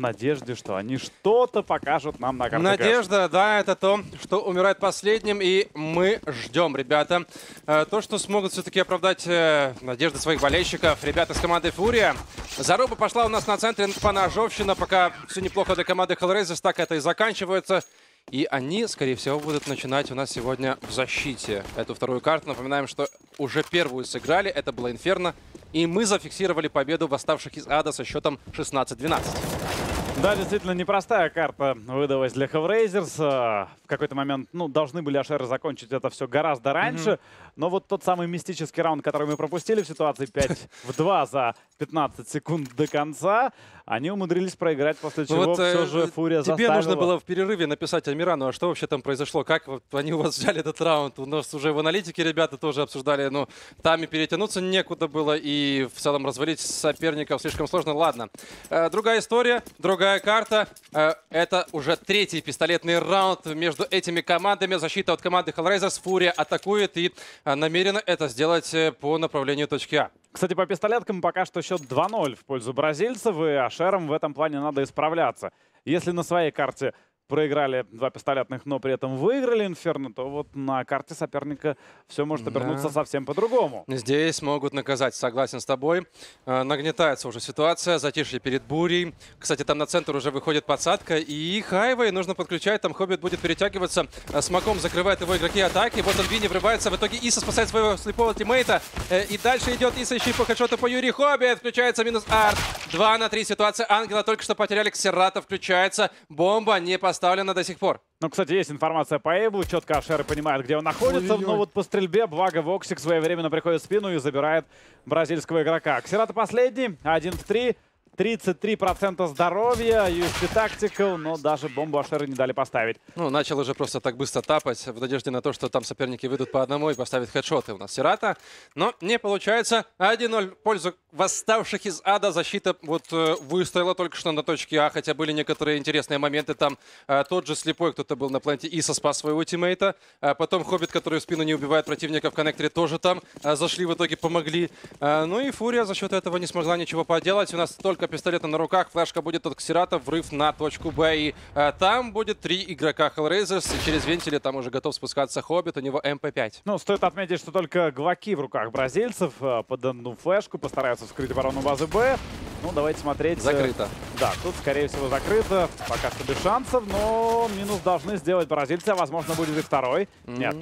надежде, что они что-то покажут нам на карте Надежда, да, это то, что умирает последним, и мы ждем, ребята. Э, то, что смогут все-таки оправдать э, надежды своих болельщиков, ребята с команды Фурия. Заруба пошла у нас на центре поножовщина, пока все неплохо для команды Hellraisers, так это и заканчивается. И они, скорее всего, будут начинать у нас сегодня в защите эту вторую карту. Напоминаем, что уже первую сыграли, это была Инферно. И мы зафиксировали победу восставших из ада со счетом 16-12. Да, действительно, непростая карта выдалась для Hellraisers. А, в какой-то момент, ну, должны были Ашеры закончить это все гораздо раньше. Mm -hmm. Но вот тот самый мистический раунд, который мы пропустили в ситуации 5 в 2 за 15 секунд до конца, они умудрились проиграть, после чего вот, все э, же Фурия Тебе заставила... нужно было в перерыве написать Амирану, а что вообще там произошло, как вот они у вас взяли этот раунд. У нас уже в аналитике ребята тоже обсуждали, ну, там и перетянуться некуда было, и в целом развалить соперников слишком сложно. Ладно, э, другая история, другая карта. Э, это уже третий пистолетный раунд между этими командами. Защита от команды Hellraisers. Фурия атакует и намерена это сделать по направлению точки А. Кстати, по пистолеткам пока что счет 2-0 в пользу бразильцев, и Ашерам в этом плане надо исправляться. Если на своей карте проиграли два пистолетных, но при этом выиграли Инферно, то вот на карте соперника все может обернуться да. совсем по-другому. Здесь могут наказать, согласен с тобой. Э, нагнетается уже ситуация, затишье перед бурей. Кстати, там на центр уже выходит подсадка, и Хайвей нужно подключать, там Хоббит будет перетягиваться. Э, смоком закрывает его игроки атаки. Вот он Винни врывается, в итоге Иса спасает своего слепого тиммейта. Э, и дальше идет Иса еще по хедшоту по Юрий Хоббит. Включается минус арт. 2 на 3 ситуация. Ангела только что потеряли. Ксерата включается. Бомба не поставлена оставлена до сих пор. Ну, кстати, есть информация по Эйблу. Четко Ашеры понимают, где он находится. Ой -ой. Но вот по стрельбе, благо, Воксик своевременно приходит в спину и забирает бразильского игрока. Ксерата последний. Один в три. 33% здоровья, USP Tactical, но даже бомбу Ашеры не дали поставить. Ну, начал уже просто так быстро тапать, в надежде на то, что там соперники выйдут по одному и поставят хедшоты у нас Сирата. Но не получается. 1-0 в пользу восставших из ада. Защита вот э, выстояла только что на точке А, хотя были некоторые интересные моменты. Там э, тот же слепой кто-то был на пленте Иса, спас своего тиммейта. А потом Хоббит, который в спину не убивает противника в коннекторе, тоже там э, зашли, в итоге помогли. Э, ну и Фурия за счет этого не смогла ничего поделать. У нас только пистолета на руках. Флешка будет от Ксерата, врыв на точку Б. И э, там будет три игрока Hellraisers. И через вентили там уже готов спускаться Хоббит. У него МП-5. Ну, стоит отметить, что только глоки в руках бразильцев. Под одну флешку постараются вскрыть оборону базы Б. Ну, давайте смотреть. Э, закрыто. Да, тут, скорее всего, закрыто. Пока что без шансов, но минус должны сделать бразильцы. А, возможно, будет и второй. Нет.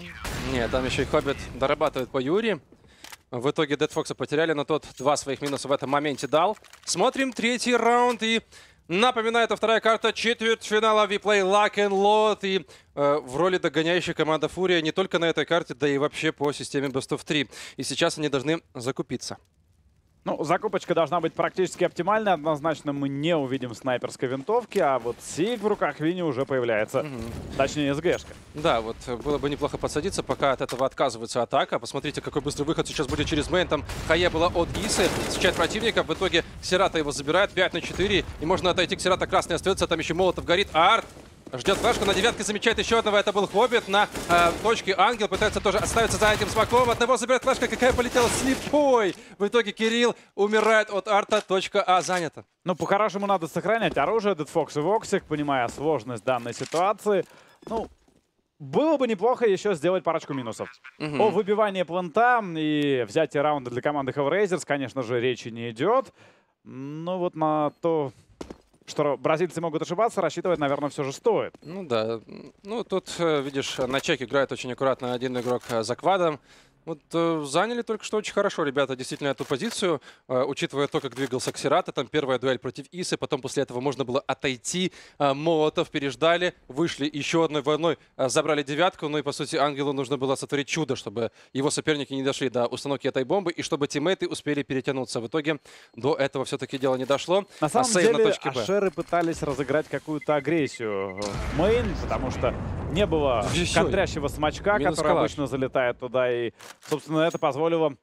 Нет, там еще и Хоббит дорабатывает по Юрии. В итоге Дед Фокса потеряли, но тот два своих минуса в этом моменте дал. Смотрим третий раунд и... Напоминаю, это вторая карта четвертьфинала Виплей Lock and Load. И э, в роли догоняющей команда Фурия не только на этой карте, да и вообще по системе Best of 3. И сейчас они должны закупиться. Ну, закупочка должна быть практически оптимальной. Однозначно мы не увидим снайперской винтовки, а вот Сиг в руках Вини уже появляется. Угу. Точнее, СГшка. Да, вот было бы неплохо подсадиться, пока от этого отказывается атака. Посмотрите, какой быстрый выход сейчас будет через мейн. Там Хае была от Исы, встречает противника. В итоге Сирата его забирает 5 на 4. И можно отойти к Сирата. Красный остается, там еще Молотов горит. Арт Ждет флешку, на девятке замечает еще одного, это был Хоббит. На э, точке Ангел пытается тоже оставиться за этим смоком. Одного забирает флешка, какая полетела слепой. В итоге Кирилл умирает от арта, точка А занята. Ну, по-хорошему надо сохранять оружие, Дед Фокс и Воксик, понимая сложность данной ситуации. Ну, было бы неплохо еще сделать парочку минусов. Угу. О выбивании плента и взятие раунда для команды Hellraisers, конечно же, речи не идет. Но вот на то, что бразильцы могут ошибаться, рассчитывать, наверное, все же стоит. Ну да. Ну тут, э, видишь, на чек играет очень аккуратно один игрок э, за квадом. Вот э, заняли только что очень хорошо ребята действительно эту позицию, э, учитывая то, как двигался Ксерата. Там первая дуэль против Исы, потом после этого можно было отойти. Э, Молотов переждали, вышли еще одной волной, э, забрали девятку. Ну и, по сути, Ангелу нужно было сотворить чудо, чтобы его соперники не дошли до установки этой бомбы и чтобы тиммейты успели перетянуться. В итоге до этого все-таки дело не дошло. На самом а деле, на точке Ашеры пытались разыграть какую-то агрессию в мейн, потому что не было Еще контрящего смачка, который калаш. обычно залетает туда и Собственно, это позволило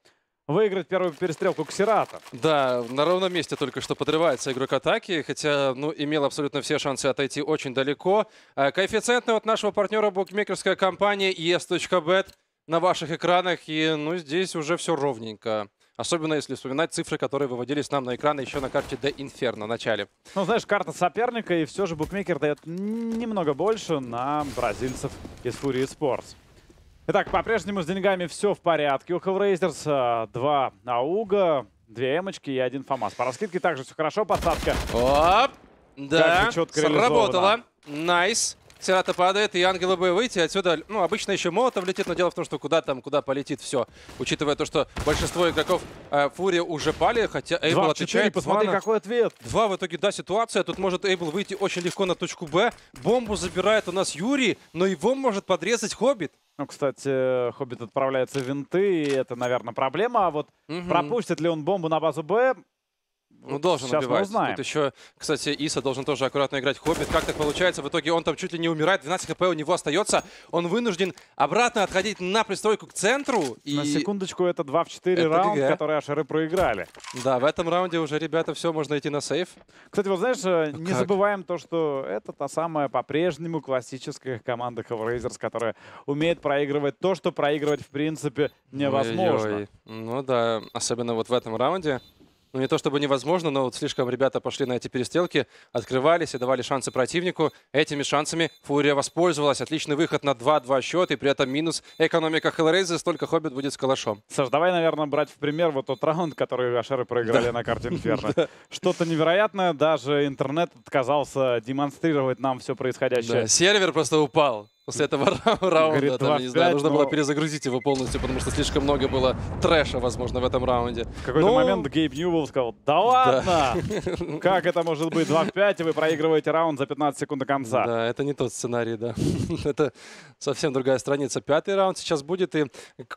выиграть первую перестрелку Ксерата. Да, на ровном месте только что подрывается игрок атаки, хотя ну, имел абсолютно все шансы отойти очень далеко. А, коэффициентный от нашего партнера букмекерская компания ES.bet на ваших экранах. И ну, здесь уже все ровненько. Особенно если вспоминать цифры, которые выводились нам на экраны еще на карте Де Инферно в начале. Ну, знаешь, карта соперника, и все же букмекер дает немного больше на бразильцев из Фурии Спортс. Итак, по-прежнему с деньгами все в порядке. У Hellraisers два Ауга, две эмочки и один ФАМАС. По раскидке также все хорошо. Подсадка. Оп! Да, сработало. Nice. Ксерата падает, и ангелы бы выйти отсюда. Ну, обычно еще молотов летит, но дело в том, что куда там, куда полетит все. Учитывая то, что большинство игроков э, Фурия уже пали, хотя Эйбл отвечает. посмотри, на... какой ответ. Два в итоге, да, ситуация. Тут может Эйбл выйти очень легко на точку Б. Бомбу забирает у нас Юрий, но его может подрезать Хоббит. Ну, кстати, Хоббит отправляется в винты, и это, наверное, проблема. А вот угу. пропустит ли он бомбу на базу Б, ну, должен Сейчас убивать. Мы узнаем. Тут еще, кстати, Иса должен тоже аккуратно играть Хоббит. Как так получается? В итоге он там чуть ли не умирает. 12 хп у него остается. Он вынужден обратно отходить на пристройку к центру. И... На секундочку, это 2 в 4 это раунд, ГГ. который Ашеры проиграли. Да, в этом раунде уже, ребята, все, можно идти на сейф. Кстати, вот знаешь, э, ну, не как? забываем то, что это та самая по-прежнему классическая команда Hellraisers, которая умеет проигрывать то, что проигрывать, в принципе, невозможно. Ой-ой. Ну да, особенно вот в этом раунде ну не то чтобы невозможно, но вот слишком ребята пошли на эти перестрелки, открывались и давали шансы противнику. Этими шансами Фурия воспользовалась. Отличный выход на 2-2 счет, и при этом минус экономика Hellraiser, столько Хоббит будет с калашом. Саш, давай, наверное, брать в пример вот тот раунд, который Ашеры проиграли на карте Инферно. Что-то невероятное, даже интернет отказался демонстрировать нам все происходящее. сервер просто упал. После этого раунда, Говорит, там, не знаю, нужно но... было перезагрузить его полностью, потому что слишком много было трэша, возможно, в этом раунде. В какой-то но... момент Гейб Ньювелл сказал, да ладно! Да. Как это может быть 2 в 5, и вы проигрываете раунд за 15 секунд до конца? Да, это не тот сценарий, да. это совсем другая страница. Пятый раунд сейчас будет, и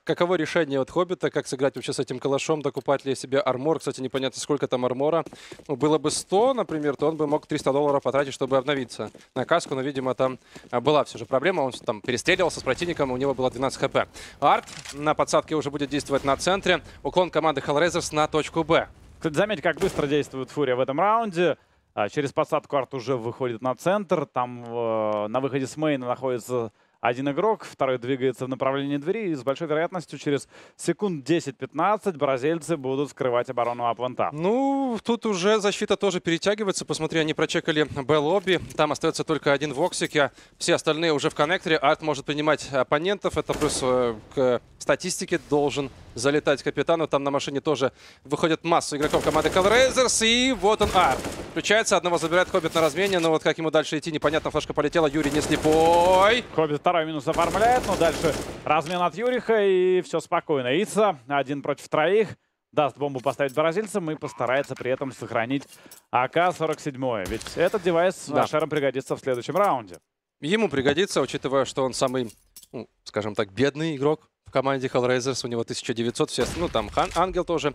каково решение от Хоббита, как сыграть вообще с этим калашом, докупать ли себе армор. Кстати, непонятно, сколько там армора. Ну, было бы 100, например, то он бы мог 300 долларов потратить, чтобы обновиться на каску, но, видимо, там а, была все же проблема он там перестреливался с противником, у него было 12 хп. Арт на подсадке уже будет действовать на центре. Уклон команды Hellraisers на точку Б. Кстати, заметьте, как быстро действует Фурия в этом раунде. А, через подсадку Арт уже выходит на центр. Там э, на выходе с мейна находится один игрок, второй двигается в направлении двери, и с большой вероятностью через секунд 10-15 бразильцы будут скрывать оборону Апвента. Ну, тут уже защита тоже перетягивается. Посмотри, они прочекали Б-лобби. Там остается только один воксик, а все остальные уже в коннекторе. Арт может принимать оппонентов. Это плюс э, к статистике должен залетать капитану. Там на машине тоже выходит масса игроков команды Hellraisers. И вот он, Арт. Включается, одного забирает Хоббит на размене, но вот как ему дальше идти, непонятно. Флешка полетела, Юрий не слепой. Хоббит второй минус оформляет, но дальше размен от Юриха, и все спокойно. Ица один против троих. Даст бомбу поставить бразильцам и постарается при этом сохранить АК-47. Ведь этот девайс да. Ашерам пригодится в следующем раунде. Ему пригодится, учитывая, что он самый, ну, скажем так, бедный игрок в команде Hellraisers. У него 1900, все, ну там Хан, Ангел тоже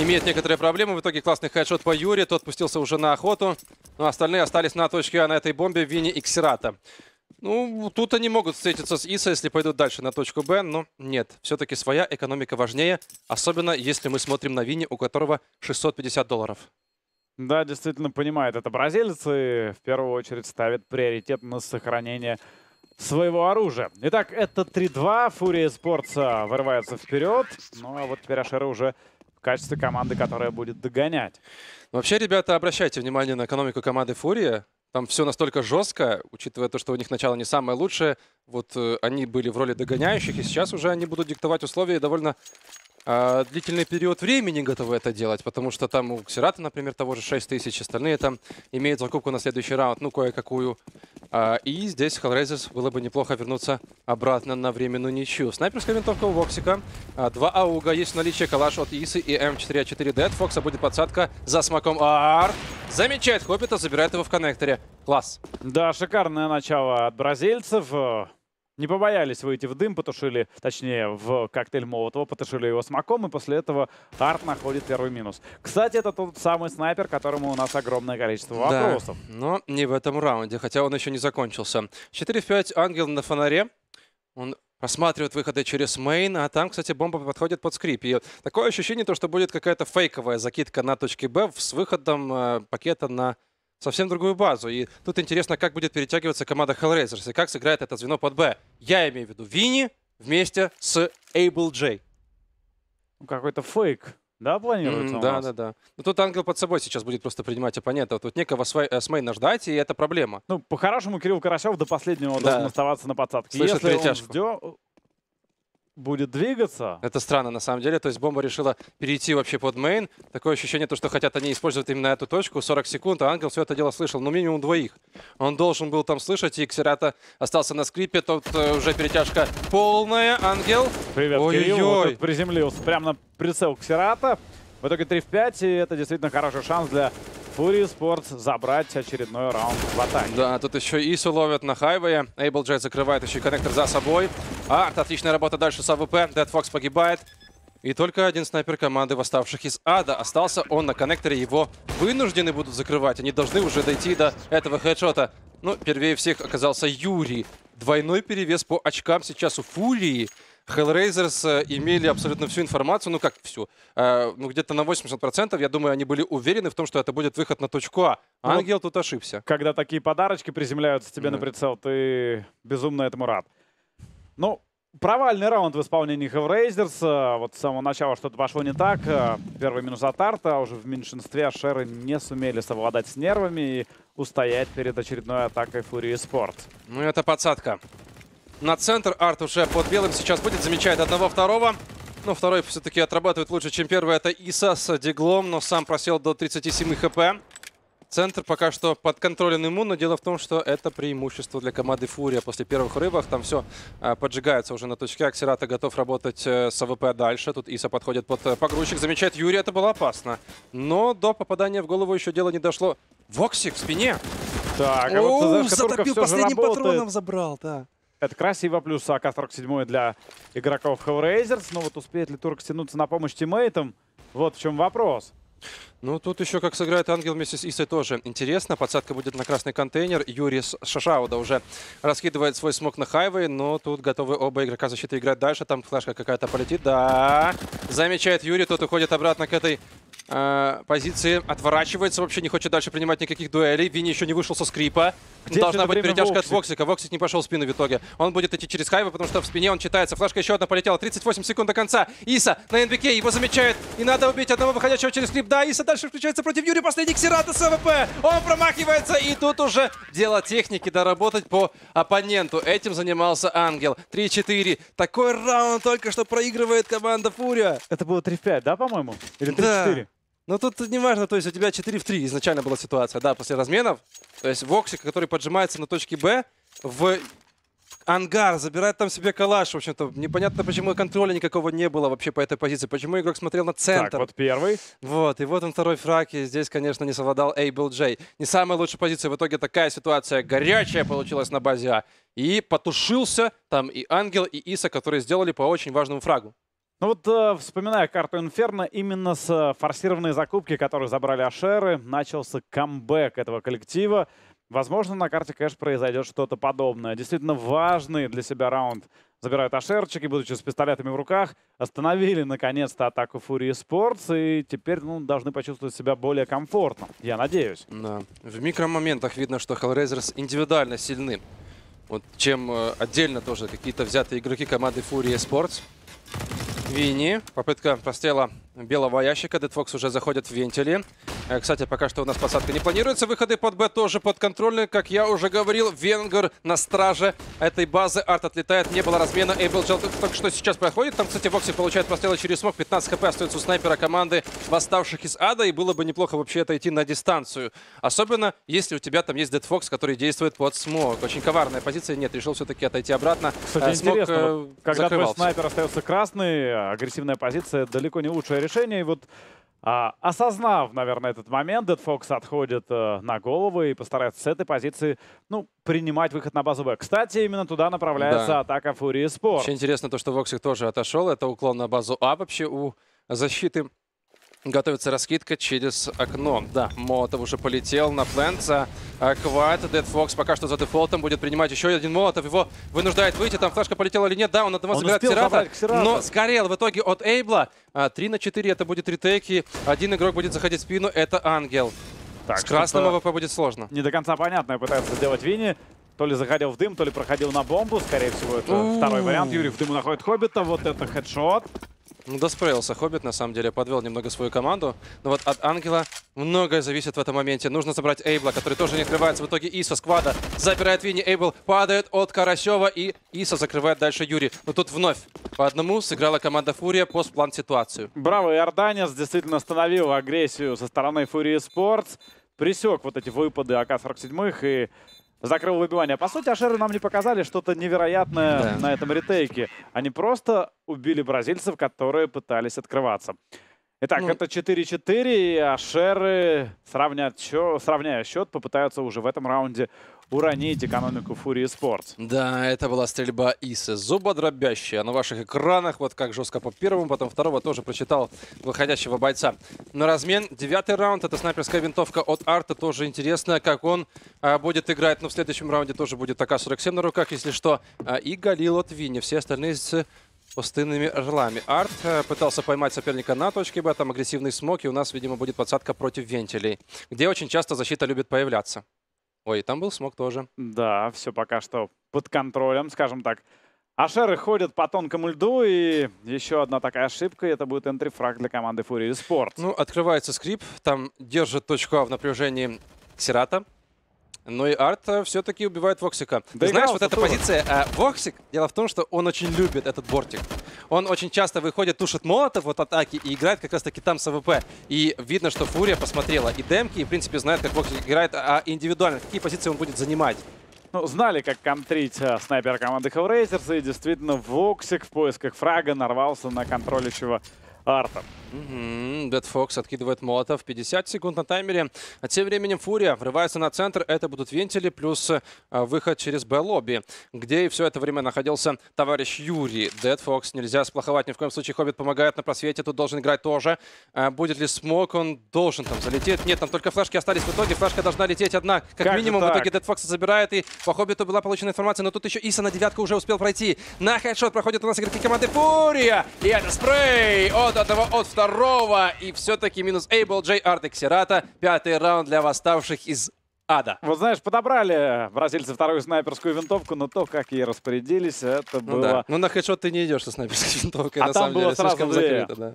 имеет некоторые проблемы. В итоге классный хедшот по Юре, тот пустился уже на охоту. Но остальные остались на точке А на этой бомбе Вини и Ксерата. Ну, тут они могут встретиться с Иса, если пойдут дальше на точку Б, но нет. Все-таки своя экономика важнее, особенно если мы смотрим на Вине, у которого 650 долларов. Да, действительно понимает это бразильцы. В первую очередь ставят приоритет на сохранение своего оружия. Итак, это 3-2. Фурия Спортса вырывается вперед. Ну, а вот теперь Ашера уже в качестве команды, которая будет догонять. Вообще, ребята, обращайте внимание на экономику команды Фурия. Там все настолько жестко, учитывая то, что у них начало не самое лучшее. Вот э, они были в роли догоняющих, и сейчас уже они будут диктовать условия довольно а, длительный период времени готовы это делать, потому что там у Ксерата, например, того же 6 тысяч, остальные там имеют закупку на следующий раунд, ну, кое-какую. А, и здесь Hellraisers было бы неплохо вернуться обратно на временную ничью. Снайперская винтовка у Воксика, а, два ауга, есть наличие калаш от Исы и М4А4 Дед. Фокса будет подсадка за смоком Ар. Замечает Хоббита, забирает его в коннекторе. Класс. Да, шикарное начало от бразильцев. Не побоялись выйти в дым, потушили, точнее, в коктейль Молотова, потушили его смоком, и после этого Арт находит первый минус. Кстати, это тот самый снайпер, которому у нас огромное количество вопросов. Да, но не в этом раунде, хотя он еще не закончился. 4 в 5, Ангел на фонаре. Он просматривает выходы через мейн, а там, кстати, бомба подходит под скрип. И такое ощущение, то, что будет какая-то фейковая закидка на точке Б с выходом э, пакета на совсем другую базу. И тут интересно, как будет перетягиваться команда Hellraisers и как сыграет это звено под Б. Я имею в виду Винни вместе с Able J. Ну, какой-то фейк Да, планируется М, у Да, да, да. Ну тут Ангел под собой сейчас будет просто принимать оппонента. Тут некого э, с мейна ждать, и это проблема. Ну, по-хорошему, Кирилл Карасев до последнего Да. должен оставаться на подсадке. Слышит Если он перетяжку. Будет двигаться, Это странно на самом деле. То есть бомба решила перейти вообще под мейн. Такое ощущение, то, что хотят они использовать именно эту точку. 40 секунд, а Ангел все это дело слышал. Ну, минимум двоих. Он должен был там слышать, и Ксерата остался на скрипе. Тут э, уже перетяжка полная. Ангел. Привет, Ой-ой-ой. Кирилл. Вот приземлился прямо на прицел Ксерата. В итоге 3 в 5, и это действительно хороший шанс для Фури Спортс забрать очередной раунд в атаке. Да, тут еще Ису ловят на хайвее. Эйбл Джей закрывает еще и коннектор за собой. Арт, отличная работа дальше с АВП. Дед Фокс погибает. И только один снайпер команды восставших из ада остался. Он на коннекторе его вынуждены будут закрывать. Они должны уже дойти до этого хедшота. Ну, первее всех оказался Юрий. Двойной перевес по очкам сейчас у Фурии. Hellraisers э, имели абсолютно всю информацию, ну как всю, Э, ну где-то на 80%, я думаю, они были уверены в том, что это будет выход на точку А. Ну, Ангел тут ошибся. Когда такие подарочки приземляются тебе на Да. прицел, ты безумно этому рад. Ну, провальный раунд в исполнении Hellraisers. Э, Вот с самого начала что-то пошло не так. Э, Первый минус от Арта, а уже в меньшинстве Шеры не сумели совладать с нервами и устоять перед очередной атакой Фурии Спорт. Ну, это подсадка. На центр Арт уже под белым сейчас будет. Замечает одного-второго. Ну, второй все-таки отрабатывает лучше, чем первый. Это Иса с диглом, но сам просел до 37 хп. Центр пока что подконтролен ему, но дело в том, что это преимущество для команды Фурия. После первых рыбах там все поджигается уже на точке. А Ксерата готов работать э, с АВП дальше. Тут Иса подходит под э, погрузчик. Замечает Юрий, это было опасно. Но до попадания в голову еще дело не дошло. Воксик в спине. Так, а вот затапал последним патроном, забрал, да. Это красиво, плюс АК-47 для игроков Hellraisers. Но вот успеет ли Турк стянуться на помощь тиммейтам? Вот в чем вопрос. Ну, тут еще как сыграет Ангел вместе с Исой тоже интересно. Подсадка будет на красный контейнер. Юрий Шашауда уже раскидывает свой смог на хайвей, но тут готовы оба игрока защиты играть дальше. Там флешка какая-то полетит. Да, замечает Юрий. Тот уходит обратно к этой э, позиции. Отворачивается, вообще не хочет дальше принимать никаких дуэлей. Винни еще не вышел со скрипа. Где Должна быть перетяжка от Воксик? Воксика. Воксик не пошел в спину в итоге. Он будет идти через хайвей, потому что в спине он читается. Флешка еще одна полетела. 38 секунд до конца. Иса на НБК. Его замечают. И надо убить одного выходящего через скрип. Да, Иса дальше включается против Юрия. Последний Ксерата с АВП. Он промахивается. И тут уже дело техники доработать по оппоненту. Этим занимался Ангел. 3-4. Такой раунд только что проигрывает команда Фурия. Это было 3 в 5, да, по-моему? Или 3 в Да. 4? Ну тут не важно, то есть у тебя 4 в 3 изначально была ситуация, да, после разменов. То есть Воксик, который поджимается на точке Б, в ангар, забирает там себе калаш. В общем-то, непонятно, почему контроля никакого не было вообще по этой позиции. Почему игрок смотрел на центр. Так, вот первый. Вот, и вот он второй фраг, и здесь, конечно, не совладал Эйбл Джей. Не самая лучшая позиция, в итоге такая ситуация горячая получилась на базе А. И потушился там и Ангел, и Иса, которые сделали по очень важному фрагу. Ну вот, э, вспоминая карту Инферно, именно с э, форсированной закупки, которую забрали Ашеры, начался камбэк этого коллектива. Возможно, на карте Кэш произойдет что-то подобное. Действительно важный для себя раунд. Забирают Ашерчики, будучи с пистолетами в руках. Остановили, наконец-то, атаку Фурии Спортс. И теперь ну, должны почувствовать себя более комфортно. Я надеюсь. Да. В микромоментах видно, что Hellraisers индивидуально сильны. Вот чем э, отдельно тоже какие-то взятые игроки команды Fury Sports. Винни. Попытка прострела белого ящика. Дедфокс уже заходит в вентили. Э, Кстати, пока что у нас посадка не планируется. Выходы под Б тоже подконтрольны. Как я уже говорил, Венгер на страже этой базы. Арт отлетает. Не было размена. Эйбл только что сейчас проходит. Там, кстати, Вокси получает прострелы через смог. 15 хп остается у снайпера команды восставших из ада. И было бы неплохо вообще отойти на дистанцию. Особенно, если у тебя там есть Дедфокс, который действует под смог. Очень коварная позиция. Нет, решил все-таки отойти обратно. Кстати, Э, смог, интересно, э, когда твой снайпер остается красный, агрессивная позиция далеко не лучшее решение. И вот а, осознав, наверное, этот момент, Дед Фокс отходит э, на голову и постарается с этой позиции, ну, принимать выход на базу Б. Кстати, именно туда направляется Да. атака Фурии Спорт. Очень интересно то, что Воксик тоже отошел. Это уклон на базу А вообще у защиты. Готовится раскидка через окно. Да, Молотов уже полетел на плент за а, Квад. Дед Фокс пока что за дефолтом будет принимать еще один Молотов. Его вынуждает выйти. Там флешка полетела или нет. Да, он одного забирает Ксерата. но сгорел в итоге от Эйбла. А, 3 на 4 это будет ретейки. Один игрок будет заходить в спину. Это Ангел. Так, С красным АВП будет сложно. Не до конца понятно, пытается сделать Винни. То ли заходил в дым, то ли проходил на бомбу. Скорее всего, это второй вариант. Юрий в дыму находит Хоббита. Вот это хедшот. Ну, досправился Хоббит, на самом деле, подвел немного свою команду. Но вот от Ангела многое зависит в этом моменте. Нужно забрать Эйбла, который тоже не открывается. В итоге Иса сквада забирает Винни. Эйбл падает от Карасева, и Иса закрывает дальше Юрий. Но тут вновь по одному сыграла команда Фурия постплан ситуацию. Браво, Иорданец действительно остановил агрессию со стороны Фурии Спортс. Присек вот эти выпады АК-47 и закрыл выбивание. По сути, Ашеры нам не показали что-то невероятное да. на этом ретейке. Они просто убили бразильцев, которые пытались открываться. Итак, ну, это 4-4, и Ашеры, сравнят счет, сравняя счет, попытаются уже в этом раунде уронить экономику Фурии Спортс. Да, это была стрельба Исы. Зубодробящая на ваших экранах. Вот как жестко по первому, потом второго тоже прочитал выходящего бойца. На размен девятый раунд. Это снайперская винтовка от Арта. Тоже интересно, как он а, будет играть. Но в следующем раунде тоже будет АК-47 на руках, если что. А, и Галил от Винни. Все остальные с пустынными орлами. Арт э, пытался поймать соперника на точке Б, там агрессивный смог, и у нас, видимо, будет подсадка против вентилей, где очень часто защита любит появляться. Ой, там был смог тоже. Да, все пока что под контролем, скажем так. Ашеры ходят по тонкому льду, и еще одна такая ошибка, и это будет энтрифраг для команды Fury Sport. Ну, открывается скрип, там держит точку А в напряжении Ксерата. Но и Арт э, все-таки убивает Воксика. Да Ты знаешь, вот эта позиция э, Воксик, дело в том, что он очень любит этот бортик. Он очень часто выходит, тушит молотов от атаки и играет как раз-таки там с АВП. И видно, что Фурия посмотрела и демки, и, в принципе, знает, как Воксик играет, а индивидуально, какие позиции он будет занимать. Ну, знали, как контрить а, снайпера команды Hellraisers, и действительно Воксик в поисках фрага нарвался на контролящего Арта. Дед Фокс откидывает молотов. 50 секунд на таймере. А тем временем Фурия врывается на центр. Это будут вентили плюс э, выход через Б-лобби, где и все это время находился товарищ Юрий. Дед Фокс нельзя сплоховать ни в коем случае. Хоббит помогает на просвете. Тут должен играть тоже. А будет ли смог? Он должен там залететь. Нет, там только флешки остались в итоге. Флешка должна лететь одна. Как, как минимум, в итоге Дед Фокс забирает. И по Хоббиту была получена информация. Но тут еще Иса на девятку уже успел пройти. На хедшот проходят у нас игроки команды Фурия. И это спрей от одного, от второго. И все-таки минус Эйбл, Джей Арт и Ксерата. Пятый раунд для восставших из ада. Вот знаешь, подобрали бразильцы вторую снайперскую винтовку, но то, как ей распорядились, это ну было... Да. Ну на хедшот ты не идешь со снайперской винтовкой, а на там самом было деле. Сразу Слишком две. закрыто, да.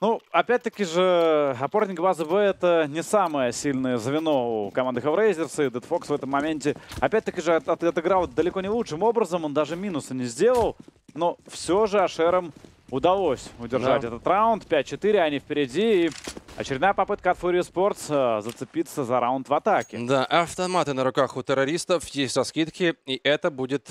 Ну, опять-таки же, опорник базы Б это не самое сильное звено у команды Hellraisers, и Dead Fox в этом моменте, опять-таки же, от, отыграл далеко не лучшим образом, он даже минуса не сделал, но все же Ашером удалось удержать да. этот раунд. 5-4, они впереди. И очередная попытка от Fury Sports э, зацепиться за раунд в атаке. Да, автоматы на руках у террористов, есть раскидки, и это будет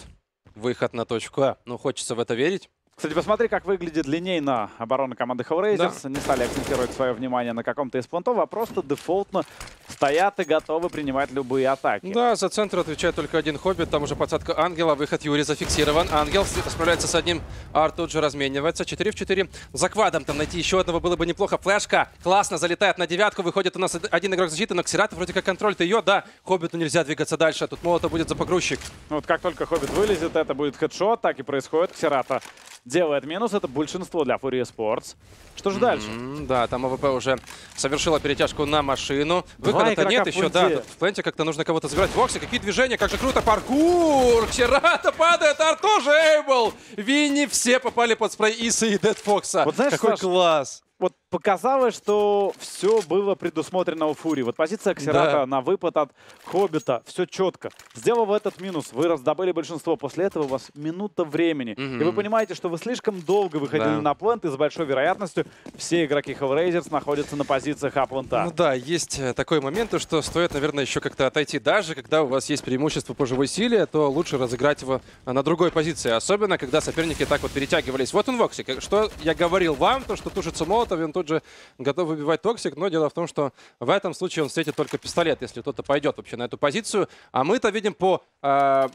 выход на точку А. Ну, хочется в это верить. Кстати, посмотри, как выглядит линейно оборона команды Hellraisers. Да. Не стали акцентировать свое внимание на каком-то из понтов, а просто дефолтно стоят и готовы принимать любые атаки. Да, за центр отвечает только один Хоббит. Там уже подсадка Ангела. Выход Юрий зафиксирован. Ангел справляется с одним. Арт тут же разменивается. 4 в 4. За квадом там найти еще одного было бы неплохо. Флешка классно залетает на девятку. Выходит у нас один игрок защиты, но Ксерат вроде как контролит ее. Да, Хоббиту нельзя двигаться дальше. Тут молотов будет за погрузчик. Ну, вот как только Хоббит вылезет, это будет хедшот. Так и происходит. Ксерата делает минус. Это большинство для FURIA Esports. Что же дальше? Mm -hmm, да, там АВП уже совершила перетяжку на машину. Выхода-то нет еще, да. В пленте как-то нужно кого-то забирать. Воксик, какие движения, как же круто. Паркур! Ксерата падает, Арт тоже Эйбл! Винни все попали под спрей Исы и Дед Фокса. Вот знаешь, Какой Саш, класс! Вот показалось, что все было предусмотрено у Фури. Вот позиция Ксерата да. на выпад от Хоббита, все четко. Сделав этот минус, вы раздобыли большинство. После этого у вас минута времени. Угу. И вы понимаете, что вы слишком долго выходили да. на плент, и с большой вероятностью все игроки Hellraisers находятся на позициях А плента. Ну да, есть э, такой момент, что стоит, наверное, еще как-то отойти. Даже когда у вас есть преимущество по живой силе, то лучше разыграть его на другой позиции. Особенно, когда соперники так вот перетягивались. Вот он Воксик. Что я говорил вам, то, что тушится молот, Молотов, он тут же готов выбивать Воксик, но дело в том, что в этом случае он встретит только пистолет, если кто-то пойдет вообще на эту позицию. А мы-то видим по э,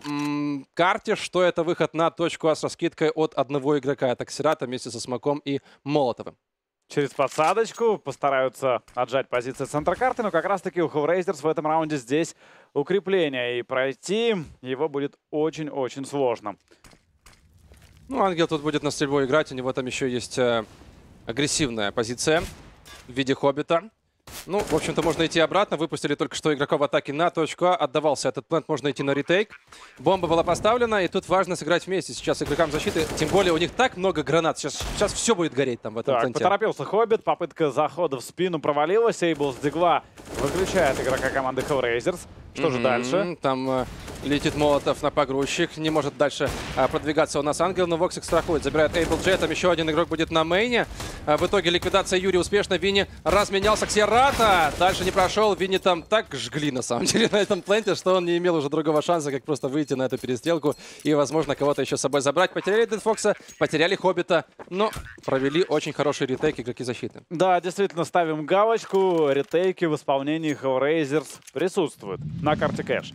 карте, что это выход на точку А с раскидкой от одного игрока. Это Ксерата вместе со Смоком и Молотовым. Через подсадочку постараются отжать позиции центра карты, но как раз-таки у Hellraisers в этом раунде здесь укрепление. И пройти его будет очень-очень сложно. Ну, Ангел тут будет на стрельбу играть, у него там еще есть э, агрессивная позиция в виде Хоббита. Ну, в общем-то, можно идти обратно. Выпустили только что игроков атаки на точку А. Отдавался этот плент, можно идти на ретейк. Бомба была поставлена, и тут важно сыграть вместе. Сейчас игрокам защиты, тем более у них так много гранат. Сейчас, сейчас все будет гореть там в этом так, пленте. поторопился Хоббит, попытка захода в спину провалилась. Эйбл с дигла выключает игрока команды Hellraisers. Что же дальше? Там э, летит Молотов на погрузчик. Не может дальше э, продвигаться у нас Ангел, но Воксик страхует. Забирает Эйбл Джей. Там еще один игрок будет на мейне. Э, в итоге ликвидация Юрия успешно. Винни разменялся. Ксерата. Дальше не прошел. Винни там так жгли, на самом деле, на этом пленте, что он не имел уже другого шанса, как просто выйти на эту перестрелку и, возможно, кого-то еще с собой забрать. Потеряли Дедфокса, потеряли Хоббита, но провели очень хороший ретейк игроки защиты. Да, действительно, ставим галочку. Ретейки в исполнении Hellraisers присутствуют на карте кэш.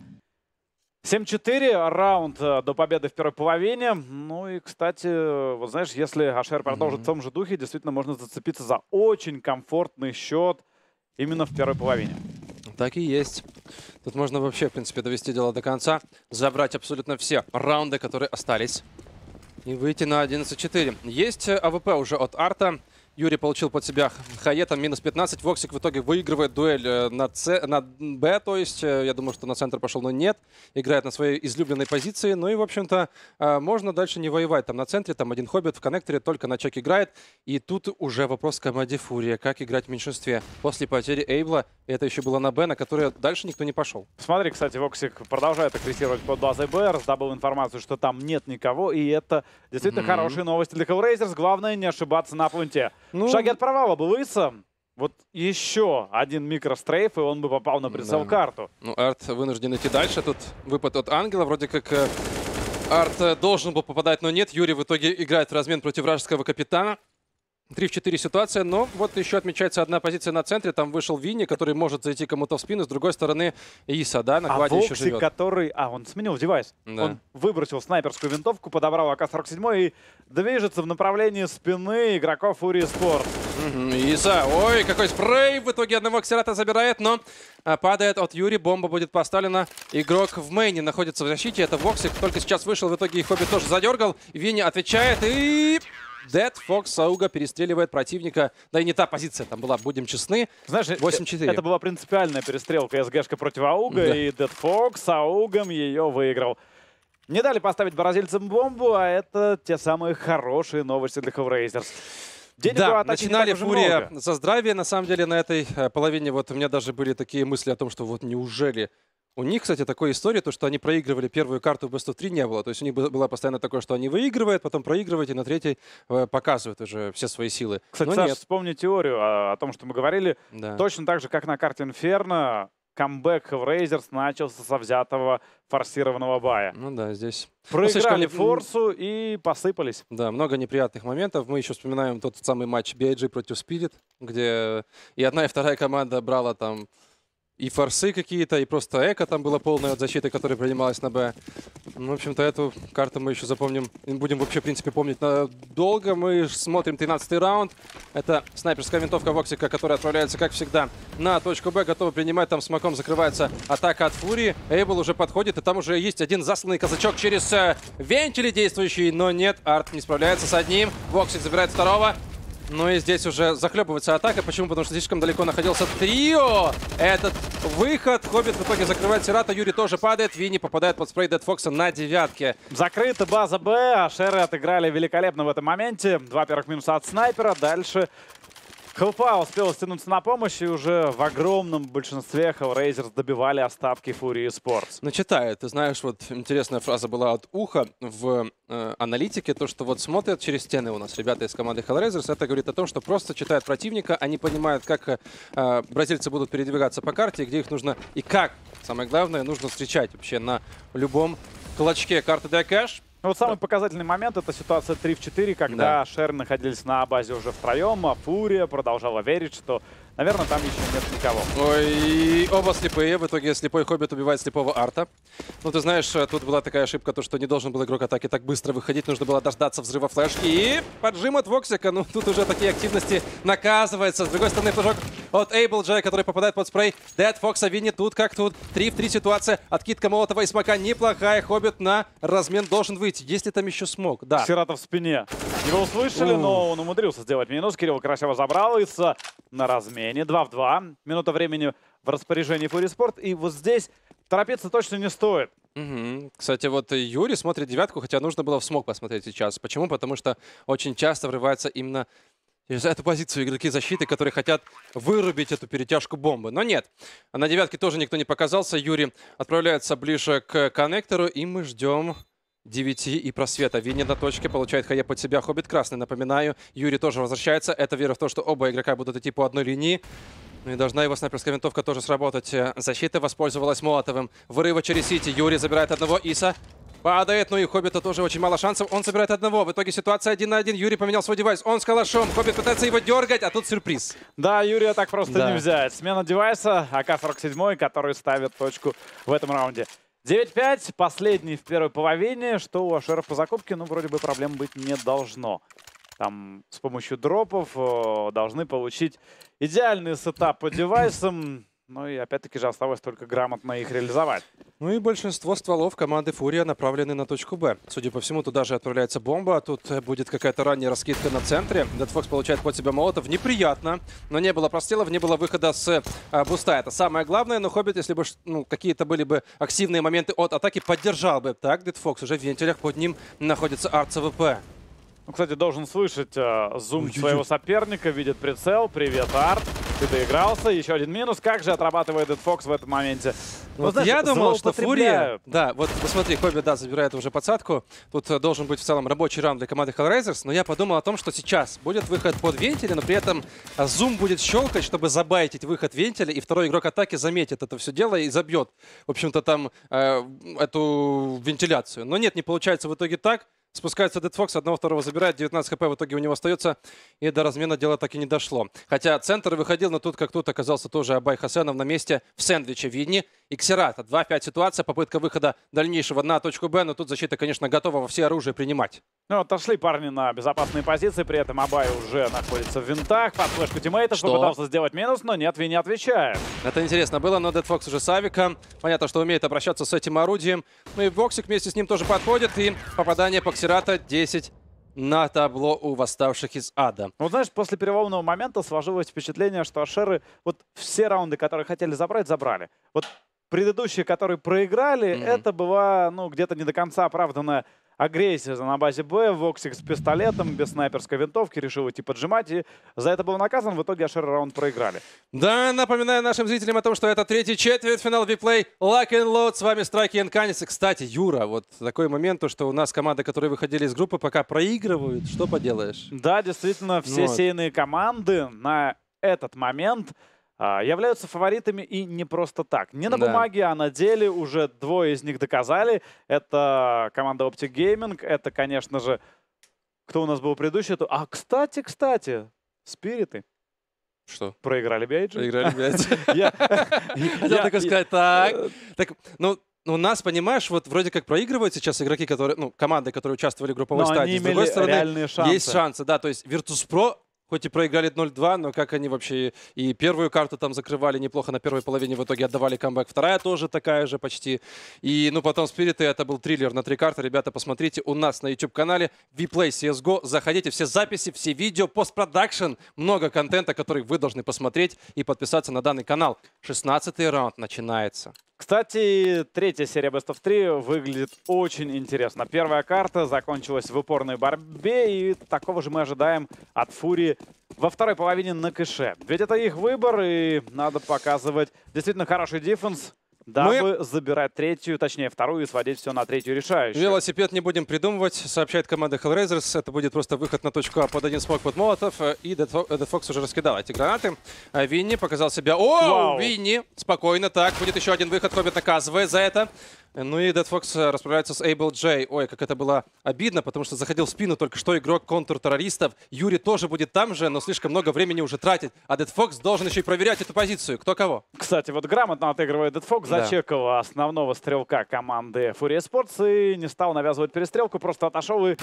7-4, раунд э, до победы в первой половине. Ну и, кстати, вот знаешь, если Ашер продолжит mm-hmm. в том же духе, действительно можно зацепиться за очень комфортный счет именно в первой половине. Так и есть. Тут можно вообще, в принципе, довести дело до конца, забрать абсолютно все раунды, которые остались, и выйти на 11-4. Есть э, АВП уже от Арта. Юрий получил под себя Хаетом минус 15. Воксик в итоге выигрывает дуэль э, на, С, на Б, то есть э, я думаю, что на центр пошел, но нет. Играет на своей излюбленной позиции. Ну и, в общем-то, э, можно дальше не воевать. Там на центре, там один Хоббит в коннекторе, только на чек играет. И тут уже вопрос к команде Фурия. Как играть в меньшинстве? После потери Эйбла, это еще было на Б, на которое дальше никто не пошел. Смотри, кстати, Воксик продолжает агрессировать под базой Б, раздобыл информацию, что там нет никого, и это действительно mm-hmm. хорошие новости для Hellraisers. Главное не ошибаться на пункте. Ну, в шаге от провала был Лысо. Вот еще один микрострейф, и он бы попал на прицел да. карту. Ну, Арт вынужден идти дальше. Тут выпад от Ангела. Вроде как э, Арт э, должен был попадать, но нет. Юрий в итоге играет в размен против вражеского капитана. 3 в 4 ситуация, но вот еще отмечается одна позиция на центре. Там вышел Винни, который может зайти кому-то в спину. С другой стороны, Иса, да, на а Вокси, еще живет. который... А, он сменил девайс. Да. Он выбросил снайперскую винтовку, подобрал АК-47 и движется в направлении спины игроков FURIA Esports. Иса, ой, какой спрей! В итоге одного Ксерата забирает, но а, падает от Юри. Бомба будет поставлена. Игрок в мейне находится в защите. Это Воксик. Только сейчас вышел. В итоге и Хоббит тоже задергал. Винни отвечает и... Дед Фокс с Ауга перестреливает противника. Да и не та позиция там была, будем честны. Знаешь, 8-4. Э, это была принципиальная перестрелка СГшка против Ауга, да. и Дед Фокс Аугом ее выиграл. Не дали поставить бразильцам бомбу, а это те самые хорошие новости для Hellraisers. Денег да, начинали Фурия много. за здравие, на самом деле, на этой э, половине. Вот у меня даже были такие мысли о том, что вот неужели у них, кстати, такая история, то, что они проигрывали первую карту в Best of 3 не было. То есть у них было постоянно такое, что они выигрывают, потом проигрывают, и на третьей э, показывают уже все свои силы. Кстати, Но Саш, нет. вспомни теорию о, о том, что мы говорили. Да. Точно так же, как на карте Инферно, камбэк в Hellraisers начался со взятого форсированного бая. Ну да, здесь... Ну, Проиграли ну, форсу и посыпались. Да, много неприятных моментов. Мы еще вспоминаем тот самый матч BIG против Spirit, где и одна, и вторая команда брала там и форсы какие-то, и просто эко там было полное от защиты, которая принималась на Б. Ну, в общем-то, эту карту мы еще запомним, будем вообще, в принципе, помнить долго. Мы смотрим 13-й раунд. Это снайперская винтовка Воксика, которая отправляется, как всегда, на точку Б, готова принимать. Там смоком закрывается атака от Фурии. Эйбл уже подходит, и там уже есть один засланный казачок через э, вентили действующий, но нет, Арт не справляется с одним. Воксик забирает второго. Ну и здесь уже захлебывается атака. Почему? Потому что слишком далеко находился трио. Этот выход. Хоббит в итоге закрывает Ксерата. Юрий тоже падает. Винни попадает под спрей Дед Фокса на девятке. Закрыта база Б. Ашеры отыграли великолепно в этом моменте. Два первых минуса от снайпера. Дальше Хелпа успел стянуться на помощь, и уже в огромном большинстве Hellraisers добивали остатки Фурии Спортс. Ну, читаю. Ты знаешь, вот интересная фраза была от Уха в э, аналитике, то, что вот смотрят через стены у нас ребята из команды Hellraisers. Это говорит о том, что просто читают противника, они понимают, как э, бразильцы будут передвигаться по карте, где их нужно и как, самое главное, нужно встречать вообще на любом клочке карты Дайкэш. Ну, вот самый показательный момент это ситуация 3 в 4, когда да. Шеры находились на базе уже втроем, а Фурия продолжала верить, что Наверное, там еще нет никого. Ой, оба слепые. В итоге слепой Хоббит убивает слепого Арта. Ну, ты знаешь, э, тут была такая ошибка, то, что не должен был игрок атаки так быстро выходить. Нужно было дождаться взрыва флешки. И поджим от Воксика. Ну, тут уже такие активности наказываются. С другой стороны, флажок от Эйбл Джей, который попадает под спрей. Дед Фокса Винни тут как тут. Три в три ситуация. Откидка Молотова и Смока неплохая. Хоббит на размен должен выйти. Если там еще смог. Да. Сирата в спине. Его услышали, но он умудрился сделать минус. Кирилл красиво забрал и на размен дополнение. 2 в 2. Минута времени в распоряжении Фури Спорт. И вот здесь торопиться точно не стоит. Угу. Кстати, вот Юрий смотрит девятку, хотя нужно было в смог посмотреть сейчас. Почему? Потому что очень часто врывается именно за эту позицию игроки защиты, которые хотят вырубить эту перетяжку бомбы. Но нет, на девятке тоже никто не показался. Юрий отправляется ближе к коннектору, и мы ждем 9 и просвета. Винни на точке, получает хае под себя. Хоббит красный, напоминаю. Юрий тоже возвращается. Это вера в то, что оба игрока будут идти по одной линии. Ну и должна его снайперская винтовка тоже сработать. Защита воспользовалась Молотовым. Вырыва через Сити. Юрий забирает одного. Иса Падает, ну и Хоббита тоже очень мало шансов. Он собирает одного. В итоге ситуация один на один. Юрий поменял свой девайс. Он с калашом. Хоббит пытается его дергать, а тут сюрприз. Да, Юрия так просто да. не взять. Смена девайса. АК-47, который ставит точку в этом раунде. 9-5, последний в первой половине, что у Ашеров по закупке, ну, вроде бы проблем быть не должно. Там с помощью дропов э, должны получить идеальный сетап по девайсам. Ну и опять-таки же осталось только грамотно их реализовать. Ну и большинство стволов команды Фурия направлены на точку Б. Судя по всему, туда же отправляется бомба. А тут будет какая-то ранняя раскидка на центре. Дедфокс получает под себя молотов. Неприятно. Но не было прострелов, не было выхода с а, буста. Это самое главное. Но Хоббит, если бы ну, какие-то были бы активные моменты от атаки, поддержал бы. Так, Дедфокс уже в вентилях. Под ним находится Арт с АВП. Ну, кстати, должен слышать э, зум Ой, своего соперника. Видит прицел. Привет, арт. Ты доигрался. Еще один минус. Как же отрабатывает Дед Фокс в этом моменте? Ну, вот, знаешь, я думал, что Фурия... Да, вот посмотри, Хоббит, да, забирает уже подсадку. Тут э, должен быть в целом рабочий раунд для команды Hellraisers. Но я подумал о том, что сейчас будет выход под вентиля, но при этом э, зум будет щелкать, чтобы забайтить выход вентиля. И второй игрок атаки заметит это все дело и забьет, в общем-то, там э, эту вентиляцию. Но нет, не получается в итоге так. Спускается Дедфокс, одного-второго забирает, 19 хп в итоге у него остается, и до размена дело так и не дошло. Хотя центр выходил, но тут как тут оказался тоже Абай Хасенов на месте в сэндвиче Видни. И Ксерата, 2-5 ситуация, попытка выхода дальнейшего на точку Б, но тут защита, конечно, готова во все оружие принимать. Ну, отошли парни на безопасные позиции, при этом Абай уже находится в вентах, под флешку тиммейтов, что? попытался сделать минус, но нет, Винни отвечает. Это интересно было, но DeadFox уже с авика. Понятно, что умеет обращаться с этим орудием. Ну и Воксик вместе с ним тоже подходит, и попадание по Ксерата 10 на табло у восставших из ада. Ну, знаешь, после переломного момента сложилось впечатление, что Ашеры вот все раунды, которые хотели забрать, забрали. Вот предыдущие, которые проиграли, mm -hmm. это была, ну, где-то не до конца оправданная агрессия на базе Б, Воксик с пистолетом, без снайперской винтовки, решил идти поджимать, и за это был наказан, в итоге Ашер раунд проиграли. Да, напоминаю нашим зрителям о том, что это третий четвертьфинал WePlay Lock and Load, с вами Страйки и Канис. Кстати, Юра, вот такой момент, то, что у нас команды, которые выходили из группы, пока проигрывают, что поделаешь? Да, действительно, все вот. сеяные команды на этот момент являются фаворитами и не просто так. Не на да. бумаге, а на деле уже двое из них доказали. Это команда Optic Gaming, это, конечно же, кто у нас был предыдущий? А, кстати, кстати, Спириты. Что? Проиграли Биайджи. Проиграли Биайджи. Я только сказать, так. Так, ну, у нас, понимаешь, вот вроде как проигрывают сейчас игроки, которые, ну, команды, которые участвовали в групповой стадии. С другой стороны, есть шансы, да, то есть Virtus.pro хоть и проиграли 0-2, но как они вообще и первую карту там закрывали неплохо на первой половине, в итоге отдавали камбэк. Вторая тоже такая же почти. И, ну, потом Спириты, это был триллер на три карты. Ребята, посмотрите у нас на YouTube-канале Vplay CSGO. Заходите, все записи, все видео, постпродакшн, много контента, который вы должны посмотреть и подписаться на данный канал. 16 раунд начинается. Кстати, третья серия Best of 3 выглядит очень интересно. Первая карта закончилась в упорной борьбе, и такого же мы ожидаем от Фури во второй половине на кэше. Ведь это их выбор, и надо показывать действительно хороший дефенс, дабы Мы... забирать третью, точнее вторую и сводить все на третью решающую. Велосипед не будем придумывать, сообщает команда Hellraisers. Это будет просто выход на точку А под один смог под Молотов. И Dead Fox уже раскидал эти гранаты. А Винни показал себя... О, Вау. Винни! Спокойно, так. Будет еще один выход. Хоббит наказывает за это. Ну и Dead Fox э, расправляется с Able J. Ой, как это было обидно, потому что заходил в спину только что игрок контртеррористов. Юрий тоже будет там же, но слишком много времени уже тратит. А Dead Fox должен еще и проверять эту позицию. Кто кого. Кстати, вот грамотно отыгрывает Dead Fox. Да. Зачекал основного стрелка команды FURIA Esports и не стал навязывать перестрелку, просто отошел и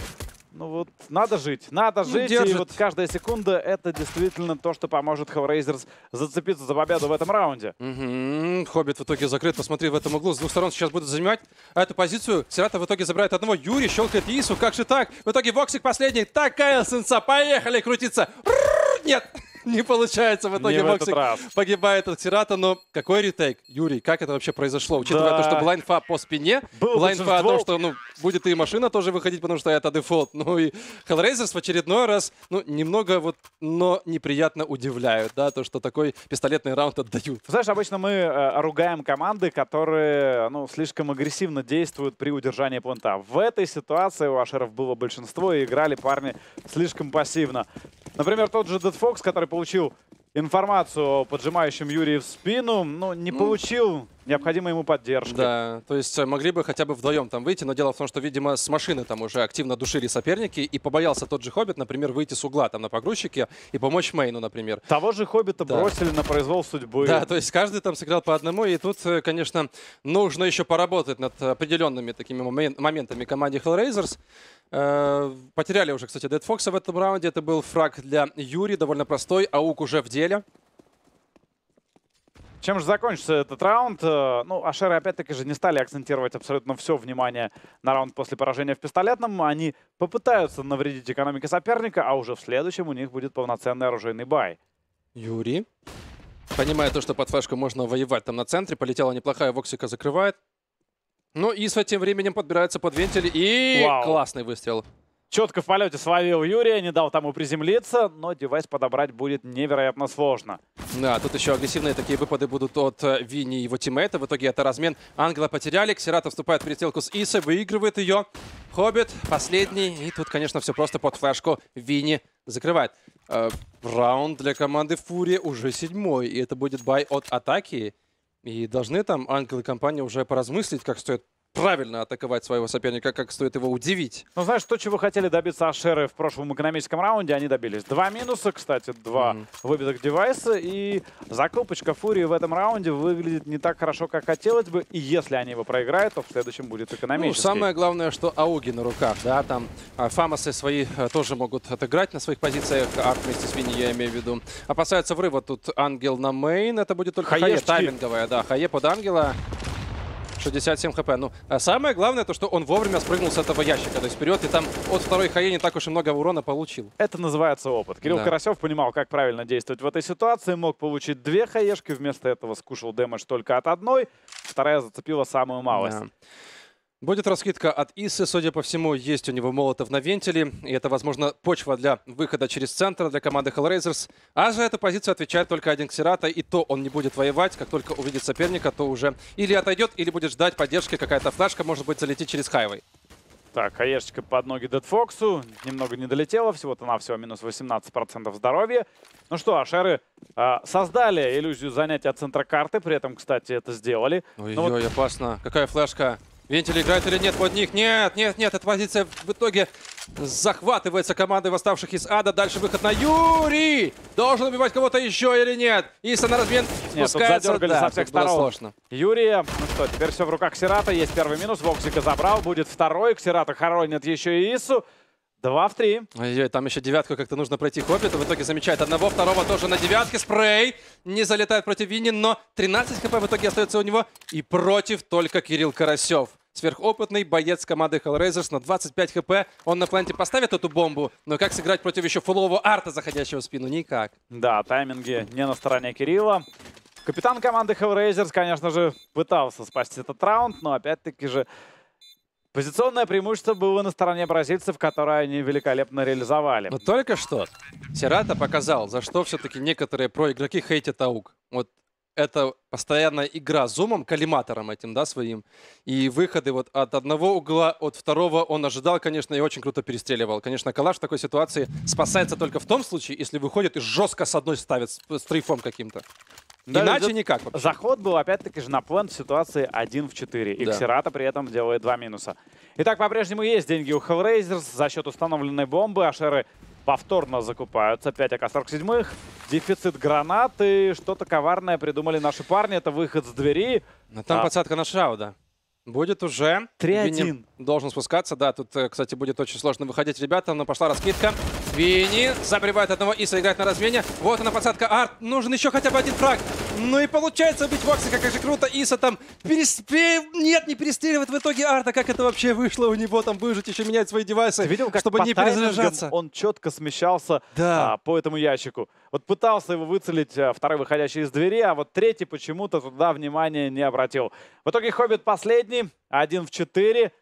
ну вот, надо жить, надо ну, жить, держит. и вот каждая секунда это действительно то, что поможет Hellraisers зацепиться за победу в этом раунде. Угу. Хоббит в итоге закрыт, посмотри, в этом углу с двух сторон сейчас будут занимать эту позицию. Сирата в итоге забирает одного, Юрий щелкает Ису, как же так? В итоге Воксик последний, такая сенса, поехали крутиться! нет! Не получается. В итоге Воксик погибает от Сирата. Но какой retake? Юрий, как это вообще произошло? Учитывая да. то, что была инфа по спине, была инфа о том, что ну, будет и машина тоже выходить, потому что это дефолт. Ну и Hellraisers в очередной раз, ну, немного вот, но неприятно удивляют, да, то, что такой пистолетный раунд отдают. Знаешь, обычно мы э, ругаем команды, которые, ну, слишком агрессивно действуют при удержании плента. В этой ситуации у Ашеров было большинство, и играли парни слишком пассивно. Например, тот же Dead Fox, который получил информацию о поджимающем Юрии в спину, но не ну, получил необходимой ему поддержки. Да, то есть э, могли бы хотя бы вдвоем там выйти, но дело в том, что, видимо, с машины там уже активно душили соперники, и побоялся тот же Хоббит, например, выйти с угла там на погрузчике и помочь Мейну, например. Того же Хоббита да. бросили на произвол судьбы. Да, то есть каждый там сыграл по одному, и тут, э, конечно, нужно еще поработать над определенными такими моментами команде Hellraisers. Э, потеряли уже, кстати, Дед Фокса в этом раунде. Это был фраг для Юри, довольно простой. Аук уже в деле. Чем же закончится этот раунд? Э, ну, Ашеры опять-таки же не стали акцентировать абсолютно все внимание на раунд после поражения в пистолетном. Они попытаются навредить экономике соперника, а уже в следующем у них будет полноценный оружейный бай. Юрий, понимая то, что под флешку можно воевать там на центре, полетела неплохая, Воксика закрывает. Ну, Исва тем временем подбирается под вентиль и Вау. классный выстрел. Четко в полете словил Юрия, не дал тому приземлиться, но девайс подобрать будет невероятно сложно. Да, тут еще агрессивные такие выпады будут от э, Вини и его тиммейта. В итоге это размен. Ангела потеряли, Ксерата вступает в перестрелку с Исой, выигрывает ее. Хоббит последний. И тут, конечно, все просто под флешку Вини закрывает. Э, раунд для команды Фури уже седьмой. И это будет бай от атаки. И должны там ангелы компании уже поразмыслить, как стоит правильно атаковать своего соперника, как стоит его удивить. Ну, знаешь, то, чего хотели добиться Ашеры в прошлом экономическом раунде, они добились. Два минуса, кстати, два mm -hmm. выбитых девайса, и закупочка Фурии в этом раунде выглядит не так хорошо, как хотелось бы, и если они его проиграют, то в следующем будет экономический. Ну, самое главное, что ауги на руках, да, там а, фамосы свои а, тоже могут отыграть на своих позициях, арт вместе с Винни, я имею в виду. Опасается врыва тут ангел на main, это будет только хае тайминговая, да, хае под ангела. 67 HP. Ну, а самое главное, то, что он вовремя спрыгнул с этого ящика. То есть вперед, и там от второй хае не так уж и много урона получил. Это называется опыт. Кирилл да. Карасев понимал, как правильно действовать в этой ситуации. Мог получить две хаешки, вместо этого скушал damage только от одной. Вторая зацепила самую малость. Да. Будет раскидка от Исы, судя по всему, есть у него молотов на вентиле, и это, возможно, почва для выхода через центр для команды Hellraisers. А за эту позицию отвечает только один Ксерата, и то он не будет воевать, как только увидит соперника, то уже или отойдет, или будет ждать поддержки, какая-то флешка, может быть, залетит через хайвей. Так, хаешечка под ноги Дедфоксу. Немного не долетела, всего-то навсего минус 18% здоровья. Ну что, Ашеры э, создали иллюзию занятия центра карты, при этом, кстати, это сделали. Ой-ой, вот... опасно. Какая флешка? Вентиль играет или нет под них? Нет, нет, нет. Эта позиция в итоге захватывается командой восставших из ада. Дальше выход на Юрий. Должен убивать кого-то еще или нет? Иса на размен спускается. Нет, да, со всех сторон. Сложно. Юрия, ну что, теперь все в руках Сирата. Есть первый минус. Воксика забрал. Будет второй. Ксерата хоронит еще и Ису. Два в три. Ой, там еще девятку как-то нужно пройти Хоббита. В итоге замечает одного, второго тоже на девятке. Спрей не залетает против Вини, но 13 хп в итоге остается у него. И против только Кирилл Карасев. Сверхопытный боец команды Hellraisers на 25 хп. Он на планете поставит эту бомбу, но как сыграть против еще фулового арта, заходящего в спину? Никак. Да, тайминги не на стороне Кирилла. Капитан команды Hellraisers, конечно же, пытался спасти этот раунд, но опять-таки же Позиционное преимущество было на стороне бразильцев, которое они великолепно реализовали. Но только что Сирата показал, за что все-таки некоторые проигроки хейтят АУК. Вот это постоянная игра зумом, коллиматором этим, да, своим. И выходы вот от одного угла, от второго он ожидал, конечно, и очень круто перестреливал. Конечно, калаш в такой ситуации спасается только в том случае, если выходит и жестко с одной ставит, с трейфом каким-то. Да, Иначе за... никак вообще. Заход был опять-таки же на план в ситуации 1 в 4. И да. Ксерата при этом делает два минуса. Итак, по-прежнему есть деньги у Hellraisers за счет установленной бомбы. Ашеры повторно закупаются. 5 АК-47. Дефицит гранаты. Что-то коварное придумали наши парни. Это выход с двери. Но там а... подсадка на Шрауда. Будет уже. 3-1. Должен спускаться. Да, тут, э, кстати, будет очень сложно выходить ребята, но пошла раскидка. Винни забревает одного Иса, играет на размене. Вот она подсадка. Арт, нужен еще хотя бы один фраг. Ну и получается убить Воксика, как же круто. Иса там переспе... Нет, не перестреливает в итоге Арта. Как это вообще вышло у него там выжить, еще менять свои девайсы, видел, как чтобы не перезаряжаться? Он четко смещался Да. а, по этому ящику. Вот пытался его выцелить а, второй выходящий из двери, а вот третий почему-то туда внимания не обратил. В итоге Хоббит последний, один в четыре.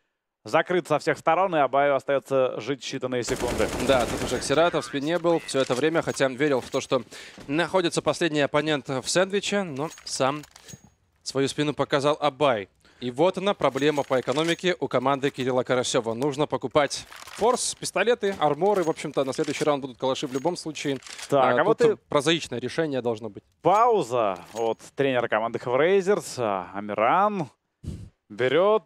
Закрыт со всех сторон, и Абаю остается жить считанные секунды. Да, тут уже Ксерата в спине был все это время, хотя верил в то, что находится последний оппонент в сэндвиче, но сам свою спину показал Абай. И вот она, проблема по экономике у команды Кирилла Карасева. Нужно покупать форс, пистолеты, арморы. В общем-то, на следующий раунд будут калаши в любом случае. Так, а, вот тут и прозаичное решение должно быть. пауза от тренера команды Хеврейзерс. а, Амиран берет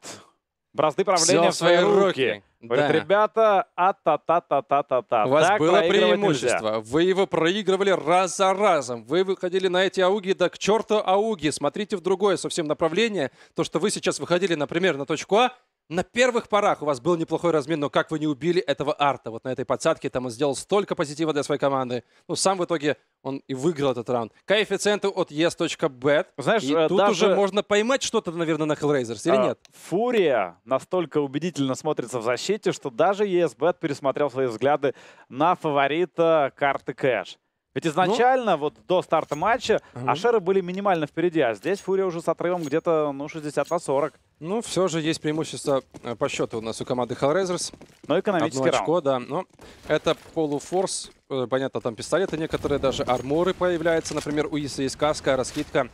бразды правления Всё в свои руки. Говорит, Да. ребята, а-та-та-та-та-та-та. У вас Так было преимущество. нельзя. Вы его проигрывали раз за разом. Вы выходили на эти ауги, да к черту ауги. Смотрите в другое совсем направление. То, что вы сейчас выходили, например, на точку А, на первых порах у вас был неплохой размен, но как вы не убили этого арта? Вот на этой подсадке там он сделал столько позитива для своей команды. Ну, сам в итоге он и выиграл этот раунд. Коэффициенты от yes.bet. Знаешь, И э, тут даже- уже можно поймать что-то, наверное, на Hellraisers, или А, нет? Фурия настолько убедительно смотрится в защите, что даже ESBet пересмотрел свои взгляды на фаворита карты кэш. Ведь изначально, вот до старта матча, Мгм. Ашеры были минимально впереди, а здесь Фурия уже с отрывом где-то ну, 60 на 40. Ну, все же есть преимущество э, по счету у нас у команды Hellraisers. Но экономический Одно очко, раунд. да. Но это полуфорс. Э, Понятно, там пистолеты некоторые, даже арморы появляются. Например, у Иса есть каска, раскидка.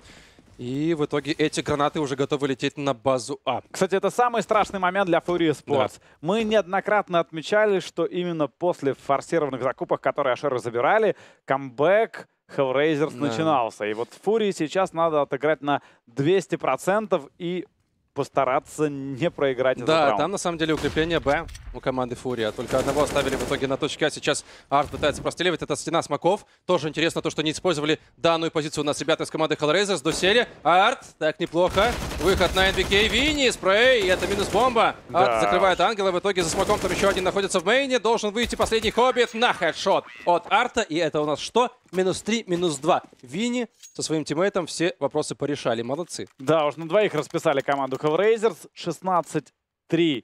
И в итоге эти гранаты уже готовы лететь на базу А. Кстати, это самый страшный момент для Фурии Спортс. Мы неоднократно отмечали, что именно после форсированных закупок, которые Ашеры забирали, камбэк Hellraisers Да. начинался. И вот Фурии сейчас надо отыграть на 200% и постараться не проиграть этот Да, раунд. там на самом деле укрепление Б у команды Фурия. Только одного оставили в итоге на точке А. Сейчас Арт пытается простреливать. Это стена смоков. Тоже интересно то, что не использовали данную позицию у нас ребята из команды Hellraisers. Досели. Арт, так неплохо. Выход на NBK. Винни, спрей. И это минус бомба. Арт Да. закрывает ангела. В итоге за смоком там еще один находится в мейне. Должен выйти последний хоббит на хедшот от Арта. И это у нас что? Минус 3, минус 2. Винни со своим тиммейтом все вопросы порешали. Молодцы. Да, уж на двоих расписали команду Hellraisers. 16-3-15.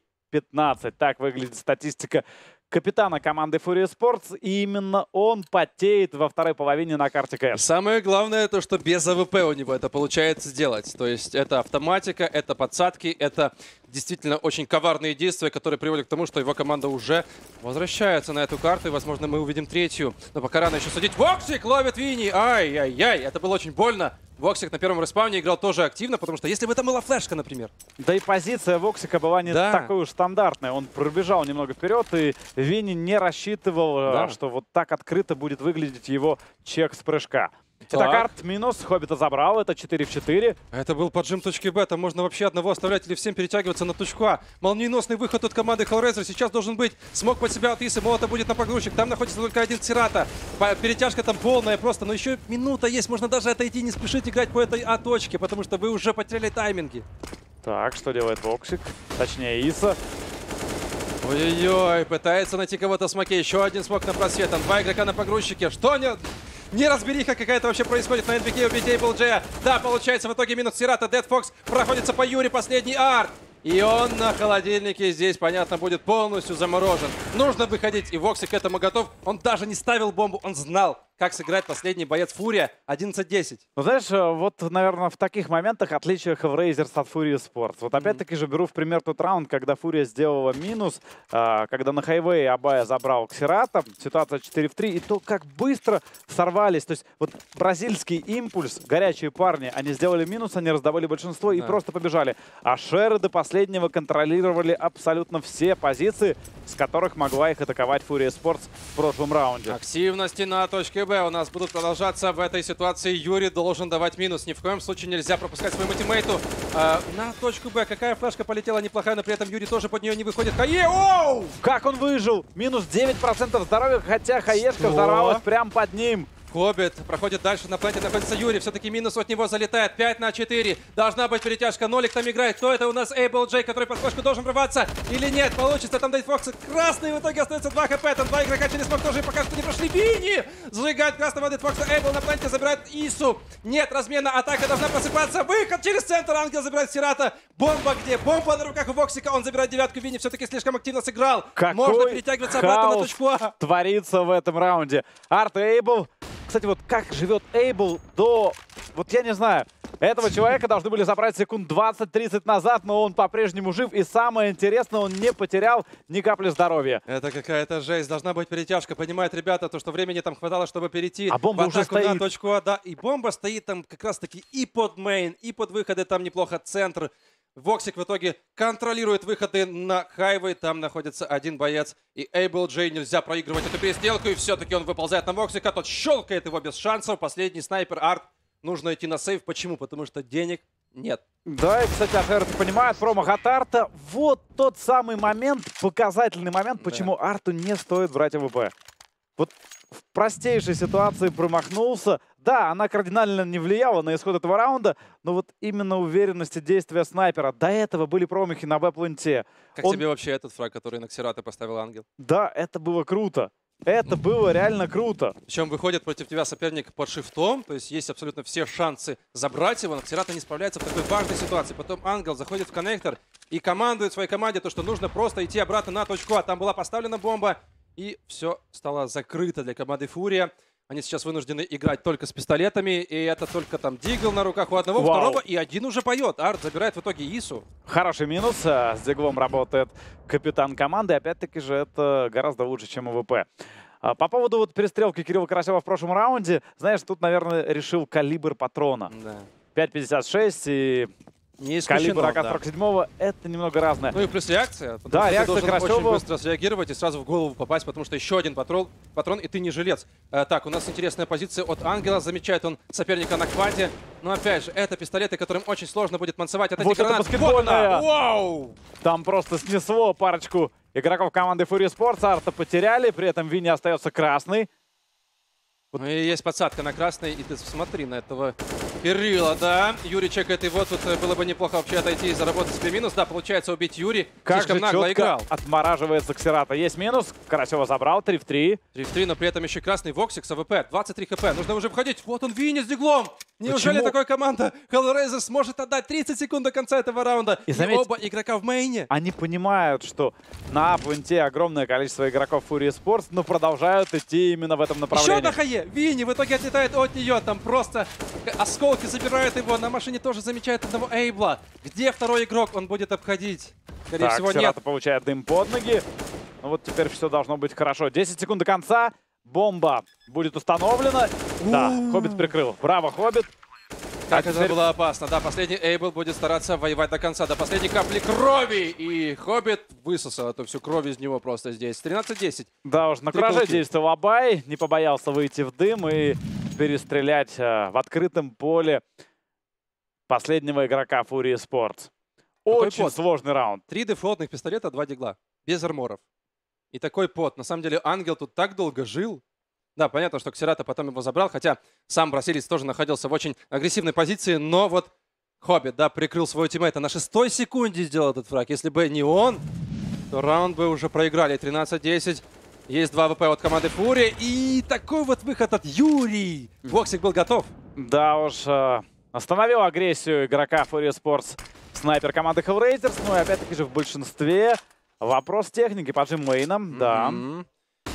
Так выглядит статистика капитана команды Fury Sports. И именно он потеет во второй половине на карте КС. Самое главное то, что без AWP у него это получается сделать. То есть это автоматика, это подсадки, это действительно очень коварные действия, которые приводят к тому, что его команда уже возвращается на эту карту, и, возможно, мы увидим третью. Но пока рано еще судить. Воксик ловит Винни! Ай-яй-яй, это было очень больно. Воксик на первом респауне играл тоже активно, потому что если бы это была флешка, например. Да и позиция Воксика была не Да. такой уж стандартная. Он пробежал немного вперед, и Винни не рассчитывал, э, Да. что вот так открыто будет выглядеть его чек с прыжка. Итак, Так. арт минус, Хоббита забрал, это 4 в 4. Это был поджим точки Б. Там можно вообще одного оставлять или всем перетягиваться на точку А. Молниеносный выход от команды Hellraiser сейчас должен быть. Смог под себя от Исы. Молота будет на погрузчик. Там находится только один Цирата. По- Перетяжка там полная просто. Но еще минута есть. Можно даже отойти. Не спешить играть по этой А-точке, потому что вы уже потеряли тайминги. Так, что делает Воксик? Точнее, Иса. Ой-ой-ой. Пытается найти кого-то в смоке. Еще один смог на просвет. Там два игрока на погрузчике. Что не... Неразбериха какая-то вообще происходит на NBK убить Эйбл Джея. Да, получается в итоге минус Сирата. DeadFox проходится по Юре последний арт. И он на холодильнике здесь, понятно, будет полностью заморожен. Нужно выходить, и Воксик к этому готов. Он даже не ставил бомбу, он знал, как сыграть последний боец Фурия 11-10. Ну, знаешь, э, вот, наверное, в таких моментах отличие Hellraisers от FURIA Esports. Вот опять-таки же беру в пример тот раунд, когда Фурия сделала минус, а, когда на хайвее Абая забрал Ксерата, ситуация 4 в 3, и то, как быстро сорвались. То есть вот бразильский импульс, горячие парни, они сделали минус, они раздавали большинство и Да. просто побежали. А Шеры до последнего контролировали абсолютно все позиции, с которых могла их атаковать Фурия Sports в прошлом раунде. Активности на точке Б у нас будут продолжаться в этой ситуации. Юрий должен давать минус. Ни в коем случае нельзя пропускать своему тиммейту. А, на точку Б какая флешка полетела неплохая, но при этом Юрий тоже под нее не выходит. Хае! Оу! Как он выжил? Минус 9% здоровья, хотя хаешка взорвалась прямо под ним. Хоббит проходит дальше, на планете находится Юрий. Все-таки минус от него залетает. 5 на 4. Должна быть перетяжка. Нолик там играет. Кто это у нас? Эйбл Джей, который под флешку должен врываться. Или нет? Получится там дать Фокса. Красный в итоге остается 2 хп. Там два игрока через смог тоже пока что не прошли. Бини! Зажигает красного Дэд Фокса. Эйбл на планете забирает Ису. Нет, размена. Атака должна просыпаться. Выход через центр. Ангел забирает Сирата. Бомба где? Бомба на руках у Воксика. Он забирает девятку. Винни все-таки слишком активно сыграл. Какой Можно перетягиваться обратно на точку А. творится в этом раунде. Арт Эйбл кстати, вот как живет Эйбл до... Вот я не знаю. Этого человека должны были забрать секунд 20-30 назад, но он по-прежнему жив. И самое интересное, он не потерял ни капли здоровья. Это какая-то жесть. Должна быть перетяжка. Понимают ребята, то, что времени там хватало, чтобы перейти а бомба в уже стоит. на точку А. Да, и бомба стоит там как раз-таки и под main, и под выходы там неплохо центр. Воксик в итоге контролирует выходы на хайвей. Там находится один боец. И Эйбл Джей нельзя проигрывать эту перестрелку. И все-таки он выползает на Воксика. Тот щелкает его без шансов. Последний снайпер Арт. Нужно идти на save. Почему? Потому что денег нет. Да, и, кстати, Арт понимает промах от Арта. Вот тот самый момент, показательный момент, почему да. Арту не стоит брать AWP. Вот в простейшей ситуации промахнулся. Да, она кардинально не влияла на исход этого раунда, но вот именно уверенности действия снайпера. До этого были промахи на B-пленте. Как Он... тебе вообще этот фраг, который на Ксерата поставил Ангел? Да, это было круто. Это было реально круто. Причем выходит против тебя соперник под шифтом, то есть есть абсолютно все шансы забрать его, но Ксерата не справляется в такой важной ситуации. Потом Ангел заходит в коннектор и командует своей команде то, что нужно просто идти обратно на точку А. Там была поставлена бомба, и все стало закрыто для команды Фурия. Они сейчас вынуждены играть только с пистолетами, и это только там Дигл на руках у одного, Вау. второго, и один уже поет. Арт забирает в итоге Ису. Хороший минус. С Диглом работает капитан команды. Опять-таки же это гораздо лучше, чем AWP. А, по поводу вот перестрелки Кирилла Карасева в прошлом раунде, знаешь, тут, наверное, решил калибр патрона. Да. 5.56 и не исключено, Калибр АК-47 да. это немного разное. Ну и плюс реакция. Да, реакция ты должен очень быстро среагировать и сразу в голову попасть, потому что еще один патрон, патрон и ты не жилец. А, так, у нас интересная позиция от Ангела. Замечает он соперника на хвате. Но опять же, это пистолеты, которым очень сложно будет мансовать. Это вот это баскетбольная. Вот Вау! Там просто снесло парочку игроков команды FURIA Esports. Арта потеряли, при этом Винни остается красный. Вот. Ну и есть подсадка на красный, и ты смотри на этого Кирилла, да. Юрий чекает его, тут э, было бы неплохо вообще отойти и заработать себе минус. Да, получается убить Юрий. Как Слишком же нагло играл. отмораживается Ксерата. Есть минус, Карасева забрал, 3 в 3. 3 в 3, но при этом еще красный Воксик с AWP, 23 хп. Нужно уже входить. Вот он, Винни с диглом. Неужели Почему? такая команда Hellraiser сможет отдать 30 секунд до конца этого раунда? И, заметь, и оба игрока в мейне. Они понимают, что на апвенте огромное количество игроков Fury Sports, но продолжают идти именно в этом направлении. Еще на хае. Винни в итоге отлетает от нее. Там просто осколки забирают его. На машине тоже замечает одного Эйбла. Где второй игрок? Он будет обходить. Скорее так, всего, Сирата нет. получает дым под ноги. Ну вот теперь все должно быть хорошо. 10 секунд до конца. Бомба будет установлена. Да, Хоббит прикрыл. Браво, Хоббит. Как это было опасно. Да, последний Эйбл будет стараться воевать до конца, до последней капли крови. И Хоббит высосал эту всю кровь из него просто здесь. 13-10. Да уж, на краже действовал Абай. Не побоялся выйти в дым и перестрелять э, в открытом поле последнего игрока Fury Sports. Очень сложный раунд. Три дефолтных пистолета, два дигла. Без арморов. И такой пот. На самом деле Ангел тут так долго жил. Да, понятно, что Ксерата потом его забрал, хотя сам Бразилец тоже находился в очень агрессивной позиции, но вот Хоббит, да, прикрыл своего тиммейта. На шестой секунде сделал этот фраг. Если бы не он, то раунд бы уже проиграли. 13-10. Есть два AWP от команды Фури. И такой вот выход от Юрий. Боксик был готов. Да уж, э, остановил агрессию игрока FURIA Esports снайпер команды Hellraisers. Ну и опять-таки же в большинстве вопрос техники. Поджим мейном, mm -hmm. да.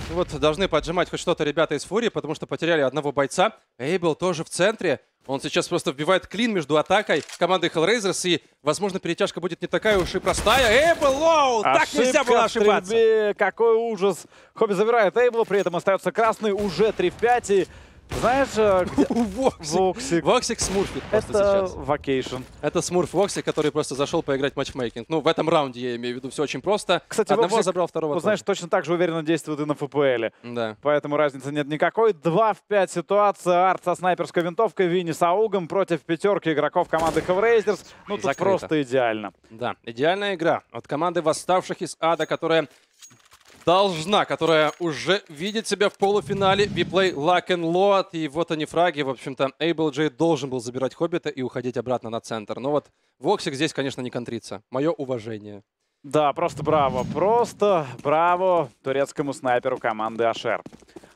Вот должны поджимать хоть что-то ребята из Фурии, потому что потеряли одного бойца. Эйбл тоже в центре. Он сейчас просто вбивает клин между атакой команды Hellraisers, и, возможно, перетяжка будет не такая уж и простая. Эйбл, лоу! Так нельзя было ошибаться! Какой ужас! Хобби забирает Эйбл, при этом остается красный уже 3 в 5, и знаешь, э, где... Воксик. Воксик смурфит просто Это вакейшн. Это смурф Воксик, который просто зашел поиграть в матчмейкинг. Ну, в этом раунде, я имею в виду, все очень просто. Кстати, Одного Воксик, забрал, второго ну, знаешь, точно так же уверенно действует и на FPL. Да. Поэтому разницы нет никакой. 2 в 5 ситуация. Арт со снайперской винтовкой, Винни с аугом против пятерки игроков команды Hellraisers. Ну, тут Закрыто. просто идеально. Да, идеальная игра от команды восставших из ада, которая должна, которая уже видит себя в полуфинале WePlay Lock and Load. И вот они фраги. В общем-то, Эйбл Джей должен был забирать Хоббита и уходить обратно на центр. Но вот Воксик здесь, конечно, не контрится. Мое уважение. Да, просто браво. Просто браво турецкому снайперу команды Ашер.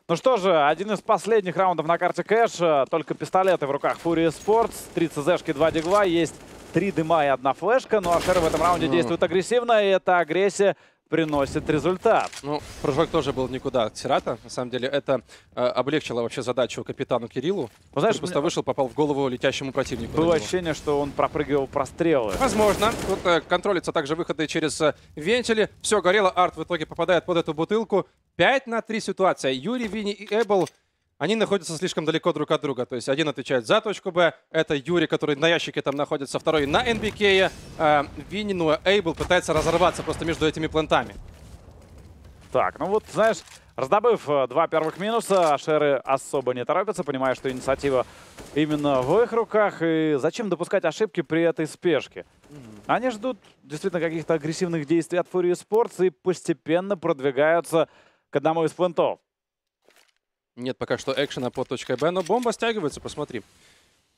Ну что же, один из последних раундов на карте Кэш. Только пистолеты в руках Фурии Спортс. 3 ЦЗшки, 2 дигла. Есть три дыма и одна флешка. Но Ашер в этом раунде действует агрессивно. И эта агрессия приносит результат. Ну, прыжок тоже был никуда от Сирата. На самом деле это э, облегчило вообще задачу капитану Кириллу. Вы знаешь, просто мне... вышел, попал в голову летящему противнику. Было ощущение, что он пропрыгивал прострелы. Возможно. Тут э, контролится также выходы через э, вентили. Все горело. Арт в итоге попадает под эту бутылку. 5 на 3 ситуация. Юрий, Винни и Эбл они находятся слишком далеко друг от друга. То есть один отвечает за точку Б, это Юрий, который на ящике там находится, второй на НБК. Э, Винни, ну, Эйбл пытается разорваться просто между этими плентами. Так, ну вот, знаешь, раздобыв э, два первых минуса, Ашеры особо не торопятся, понимая, что инициатива именно в их руках. И зачем допускать ошибки при этой спешке? Они ждут действительно каких-то агрессивных действий от FURIA Esports и постепенно продвигаются к одному из плентов. Нет пока что экшена по точкой Б, но бомба стягивается, посмотри.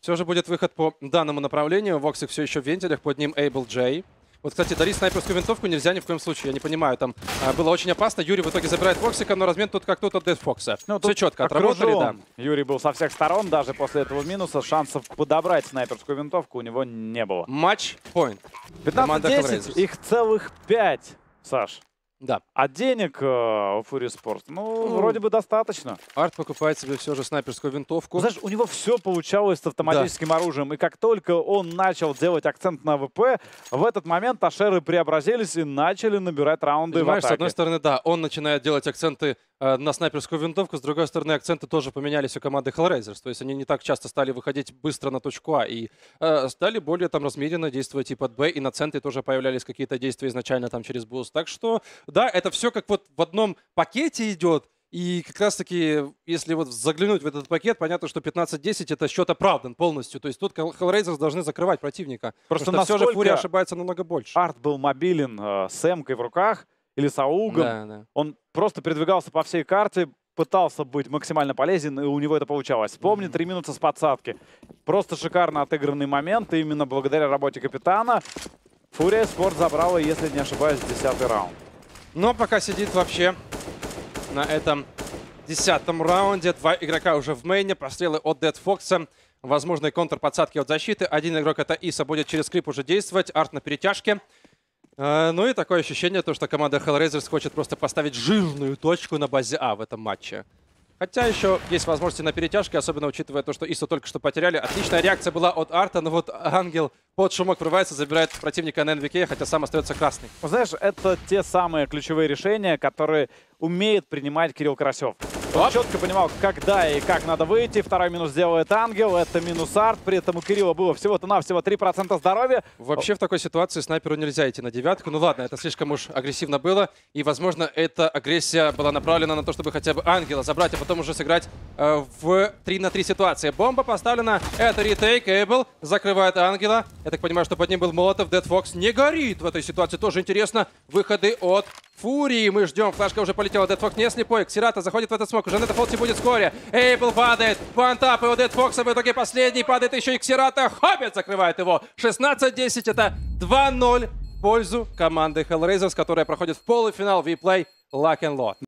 Все же будет выход по данному направлению. Воксик все еще в вентилях, под ним Эйбл Джей. Вот, кстати, дарить снайперскую винтовку нельзя ни в коем случае. Я не понимаю, там а, было очень опасно. Юрий в итоге забирает Воксика, но размен тут как тут от Дэд Фокса. Ну, Все четко отработали, да. Юрий был со всех сторон, даже после этого минуса шансов подобрать снайперскую винтовку у него не было. Матч point. 15-10, их целых 5, Саш. Да. А денег э, у Fury Sports, ну, ну, вроде бы достаточно. Арт покупает себе все же снайперскую винтовку. Знаешь, у него все получалось с автоматическим да. оружием. И как только он начал делать акцент на ВП, в этот момент Ашеры преобразились и начали набирать раунды Понимаешь, в атаке. с одной стороны, да, он начинает делать акценты на снайперскую винтовку, с другой стороны, акценты тоже поменялись у команды Hellraisers. То есть они не так часто стали выходить быстро на точку А и э, стали более там размеренно действовать и под Б, и на центре тоже появлялись какие-то действия изначально там через boost. Так что, да, это все как вот в одном пакете идет. И как раз-таки, если вот заглянуть в этот пакет, понятно, что 15-10 это счет оправдан полностью. То есть тут Hellraisers должны закрывать противника. Просто на все же Фурия ошибается намного больше. Арт был мобилен э, с эмкой в руках или с аугом. Да, да. Он просто передвигался по всей карте, пытался быть максимально полезен, и у него это получалось. Вспомни три минуты с подсадки. Просто шикарно отыгранный момент, и именно благодаря работе капитана Фурия Спорт забрала, если не ошибаюсь, десятый раунд. Но пока сидит вообще на этом десятом раунде. Два игрока уже в мейне. Прострелы от Дед Фокса. Возможные контрподсадки от защиты. Один игрок, это Иса, будет через скрип уже действовать. Арт на перетяжке. Э, ну и такое ощущение, то, что команда Hellraisers хочет просто поставить жирную точку на базе А в этом матче. Хотя еще есть возможности на перетяжке, особенно учитывая то, что Ису только что потеряли. Отличная реакция была от Арта, но вот Ангел под шумок врывается, забирает противника на НВК, хотя сам остается красный. Знаешь, это те самые ключевые решения, которые умеет принимать Кирилл Карасев. Он четко понимал, когда и как надо выйти. Второй минус делает Ангел, это минус Арт. При этом у Кирилла было всего-то навсего 3% здоровья. Вообще в такой ситуации снайперу нельзя идти на девятку. Ну ладно, это слишком уж агрессивно было. И, возможно, эта агрессия была направлена на то, чтобы хотя бы Ангела забрать, а потом уже сыграть э, в 3 на 3 ситуации. Бомба поставлена. Это ретейк. Эйбл закрывает Ангела. Я так понимаю, что под ним был Молотов. Дед Фокс не горит в этой ситуации. Тоже интересно. Выходы от Фурии. Мы ждем. Флешка уже полетела. Дед Фокс не слепой. Ксирата заходит в этот смог. Уже на это фолте будет вскоре. Эйбл падает. Вантап. И у Дед Фокса в итоге последний. Падает еще и Ксирата. Хоббит закрывает его. 16-10. Это 2-0 в пользу команды Hellraisers, которая проходит в полуфинал Виплей Lock and.